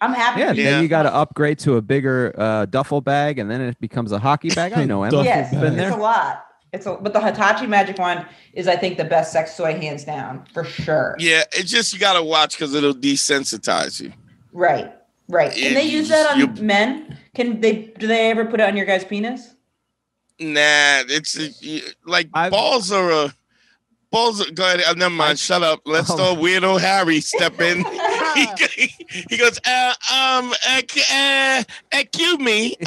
I'm happy. Yeah, for you. then you got to upgrade to a bigger uh, duffel bag, and then it becomes a hockey bag. I know, Emma. Duffel Yes, bag. Been it's a lot. It's a, but the Hitachi Magic Wand is, I think, the best sex toy hands down for sure. Yeah, it's just you gotta watch because it'll desensitize you. Right, right. Yeah, Can they use that on you- men? Can they? Do they ever put it on your guy's penis? Nah, it's uh, like I've- balls are a balls. Are, go ahead. uh, never mind. Shut up. Let's Oh. throw weirdo Harry step in. he, he goes, uh, um, uh, uh, excuse me. Um,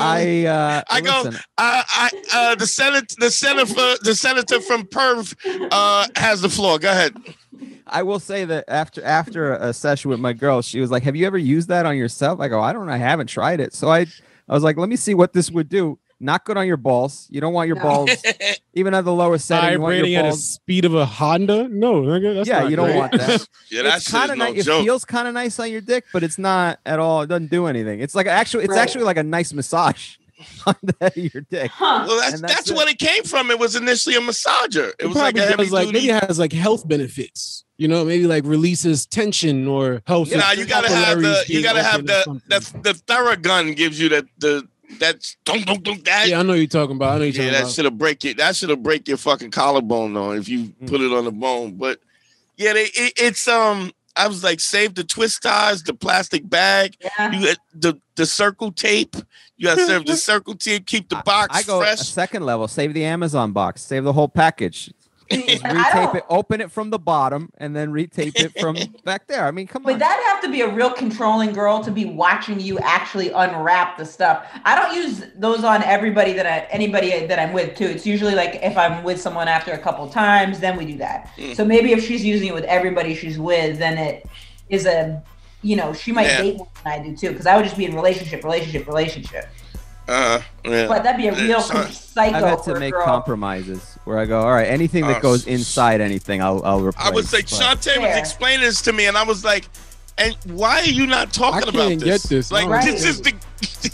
I uh, I go. listen, I, I, uh, the senate, the senator, the senator from Perv, uh, has the floor. Go ahead. I will say that after after a session with my girl, she was like, "Have you ever used that on yourself?" I go, "I don't know. I haven't tried it." So I I was like, "Let me see what this would do." Not good on your balls. You don't want your No. balls even at the lowest setting. You want Vibrating your at a speed of a Honda? No, nigga, that's Yeah, not you don't great. want that. Yeah, that it's shit kind of no nice. It feels kind of nice on your dick, but it's not at all. It doesn't do anything. It's like actually, it's Right. actually like a nice massage on the head of your dick. Huh. Well, that's And that's, that's it. what it came from. It was initially a massager. It It was like a heavy does, like duty. maybe it has like health benefits. You know, maybe like releases tension or helps. you know, you gotta have the you gotta have open the something. the the Theragun gives you the the that's don't don't don't that. Yeah, I know you're talking about. I know you're Yeah, talking that should have break it. That should have break your fucking collarbone though if you Mm. put it on the bone. But yeah, they, it, it's um. I was like, save the twist ties, the plastic bag, Yeah. you got the the circle tape. You got to serve the circle tape, keep the box I go a fresh. second level. Save the Amazon box. Save the whole package. Just I retape it. Open it from the bottom, and then retape it from back there. I mean, come Would on. that have to be a real controlling girl to be watching you actually unwrap the stuff? I don't use those on everybody that I anybody that I'm with too. It's usually like if I'm with someone after a couple times, then we do that. Mm. So maybe if she's using it with everybody she's with, then it is a you know, she might Yeah. date more than I do too, because I would just be in relationship, relationship, relationship. Uh, yeah. But that'd be a real son. psycho I've had to a make girl. compromises where I go, all right, anything that Oh, goes inside anything, I'll I'll replace. I was like, but- Shantae was explaining this to me, and I was like, and why are you not talking I about can't this? get this. Like, Right. this is the this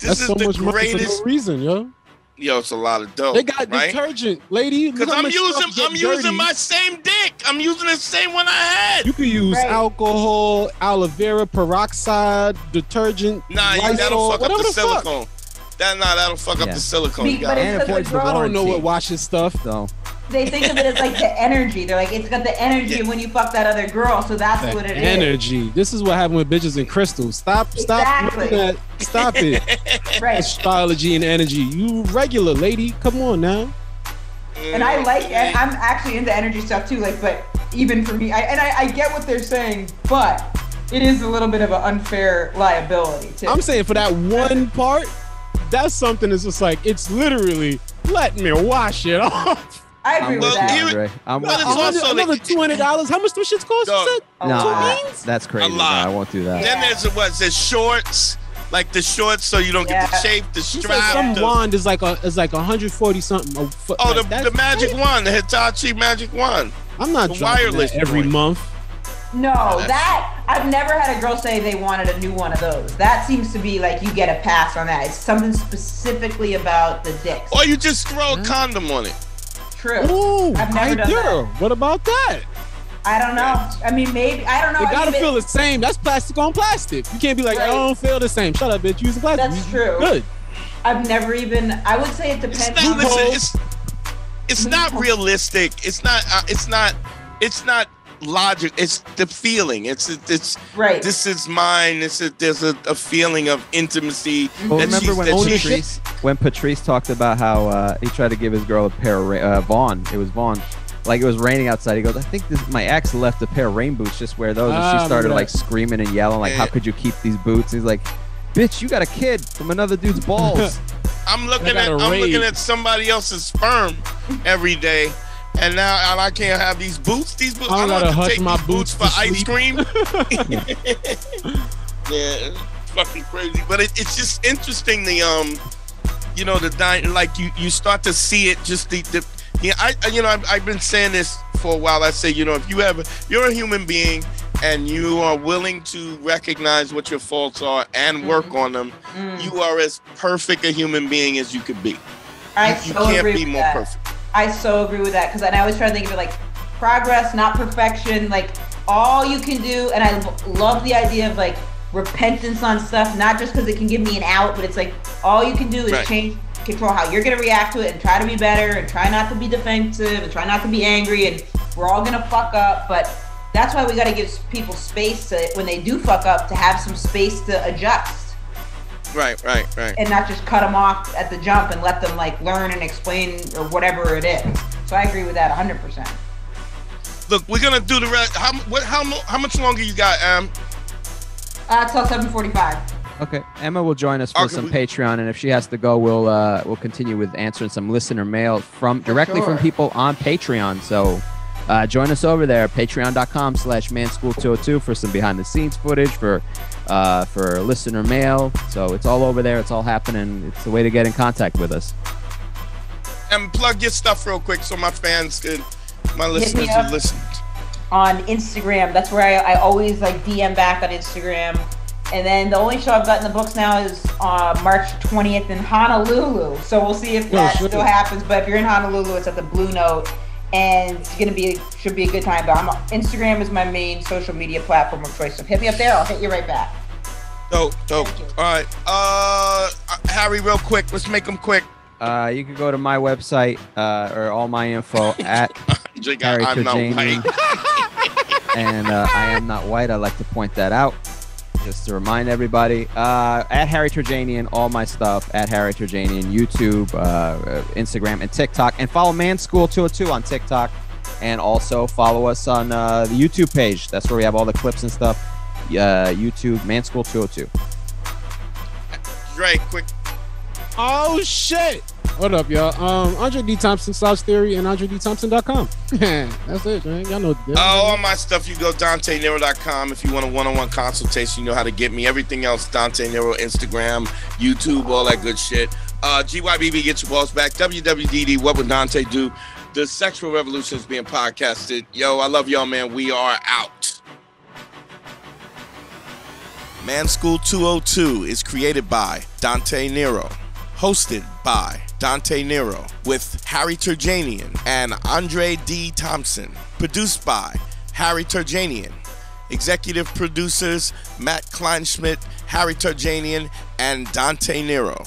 That's is so the much money for greatest. no reason, yo. Yo, it's a lot of dough. They got right? detergent, lady. Because I'm using I'm using my same dick. I'm using the same one I had. You could use Right. alcohol, aloe vera, peroxide, detergent. Nah, you, that'll fuck up whatever the, silicone. fuck. Silicone. That nah, that'll fuck up the silicone. Be- You but And it's avoids the because I don't know what warranty. washes stuff. So They think of it as like the energy. They're like, it's got the energy of when you fuck that other girl, so that's That what it is. energy. This is what happened with bitches and crystals. Stop, stop Exactly. looking stop it. Right. Astrology and energy. You regular lady. Come on now. and I mm, like and I'm actually into energy stuff too. Like, but even for me, I and I, I get what they're saying, but it is a little bit of an unfair liability too. I'm saying for that one part, that's something that's just like it's literally let me wash it off. I agree I'm with with that. you, Andre. I'm well, with it's you. also Another, two hundred dollars. How much those shits cost? Dog. You said? A No, lot. I- that's crazy. No, lot. I won't do that. Then there's the what? There's shorts, like the shorts, so you don't get the shape, the You said strap. some the- wand is like a is like 140 something. oh, Like, the, the magic crazy. wand, the Hitachi magic wand. I'm not the dropping wireless that every joint. month. No, that's- that I've never had a girl say they wanted a new one of those. That seems to be like you get a pass on that. It's something specifically about the dick. Or you just throw a condom on it. True. Ooh, I've never done idea. What about that? I don't know. I mean, maybe I don't know. It I gotta mean, feel the same. That's plastic on plastic. You can't be like, Right. I don't feel the same. Shut up, bitch. Use the plastic. That's You- true. Good. I've never even. I would say it It's depends. not, listen, it's, it's not realistic. It's not. Uh, it's not. It's not logic. It's the feeling. It's it's. right. This is mine. This is there's a, a feeling of intimacy. Well, that remember when that Patrice, when Patrice talked about how uh, he tried to give his girl a pair of uh, Vaughn. It was Vaughn. Like it was raining outside. He goes, I think this, my ex left a pair of rain boots. Just wear those. And Ah, she started like screaming and yelling, like, "How could you keep these boots?" He's like, "Bitch, you got a kid from another dude's balls." I'm looking at got a I'm raid. looking at somebody else's sperm every day, and now and I can't have these boots. These boots. I I don't don't gotta have to hush take my boots, boots for ice cream. yeah, it's fucking crazy. But it, it's just interesting. The um, you know, the di- like you you start to see it. Just the the yeah. I I- you know I've, I've been saying this for a while. I say you know if you ever you're a human being and you are willing to recognize what your faults are and work on them, Mm. you are as perfect a human being as you could be. I you, you so can't agree be with more that. perfect. I so agree with that because I always try to think of it like progress, not perfection. Like all you can do, and I love the idea of like repentance on stuff, not just because it can give me an out, but it's like all you can do is Right. change, control how you're gonna react to it, and try to be better, and try not to be defensive, and try not to be angry, and we're all gonna fuck up, but. That's why we got to give people space to when they do fuck up to have some space to adjust Right, right, right. and not just cut them off at the jump and let them like learn and explain or whatever it is. So I agree with that 100%. Look, we're gonna do the rest. How what? How how much longer you got, Em? Uh, till 7:45. Okay, Emma will join us for Okay, some we- Patreon, and if she has to go, we'll uh, we'll continue with answering some listener mail from directly from people on Patreon. So uh, join us over there, patreon.com slash manschool202 for some behind the scenes footage for uh, for listener mail. So it's all over there. It's all happening. It's the way to get in contact with us. And plug your stuff real quick so my fans could, my listeners up. who listen. on Instagram. That's where I, I always like DM back on Instagram. And then the only show I've got in the books now is uh, March 20th in Honolulu. So we'll see if Oh, that still happens. But if you're in Honolulu, it's at the Blue Note, and it's gonna be should be a good time. But I'm, Instagram is my main social media platform of choice. So hit me up there. I'll hit you right back. Dope, dope. All right, uh, Harry, real quick. Let's make them quick. Uh, you can go to my website uh, or all my info at Drink, Harry I'm not white. and uh, I am not white. I like to point that out, just to remind everybody. Uh, at Harry Terjanian, all my stuff at Harry Terjanian, YouTube, uh, uh, Instagram, and TikTok, and follow Man School 202 on TikTok, and also follow us on uh, the YouTube page. That's where we have all the clips and stuff. Uh, YouTube Man School 202. Dre, quick. Oh shit! What up, y'all? Um, Andre D. Thompson, Slouch Theory, and AndreDThompson.com. That's it, man. Y'all know. Uh, all my stuff, you go Dante DanteNero.com. If you want a one-on-one consultation, you know how to get me. Everything else, Dante Nero, Instagram, YouTube, all that good shit. Uh, GYBB, get your balls back. WWDD, what would Dante do? The Sexual Revolution is being podcasted. Yo, I love y'all, man. We are out. Man School 202 is created by Dante Nero, hosted by Dante Nero, with Harry Terjanian and Andre D. Thompson, produced by Harry Terjanian. Executive producers Matt Kleinschmidt, Harry Terjanian, and Dante Nero.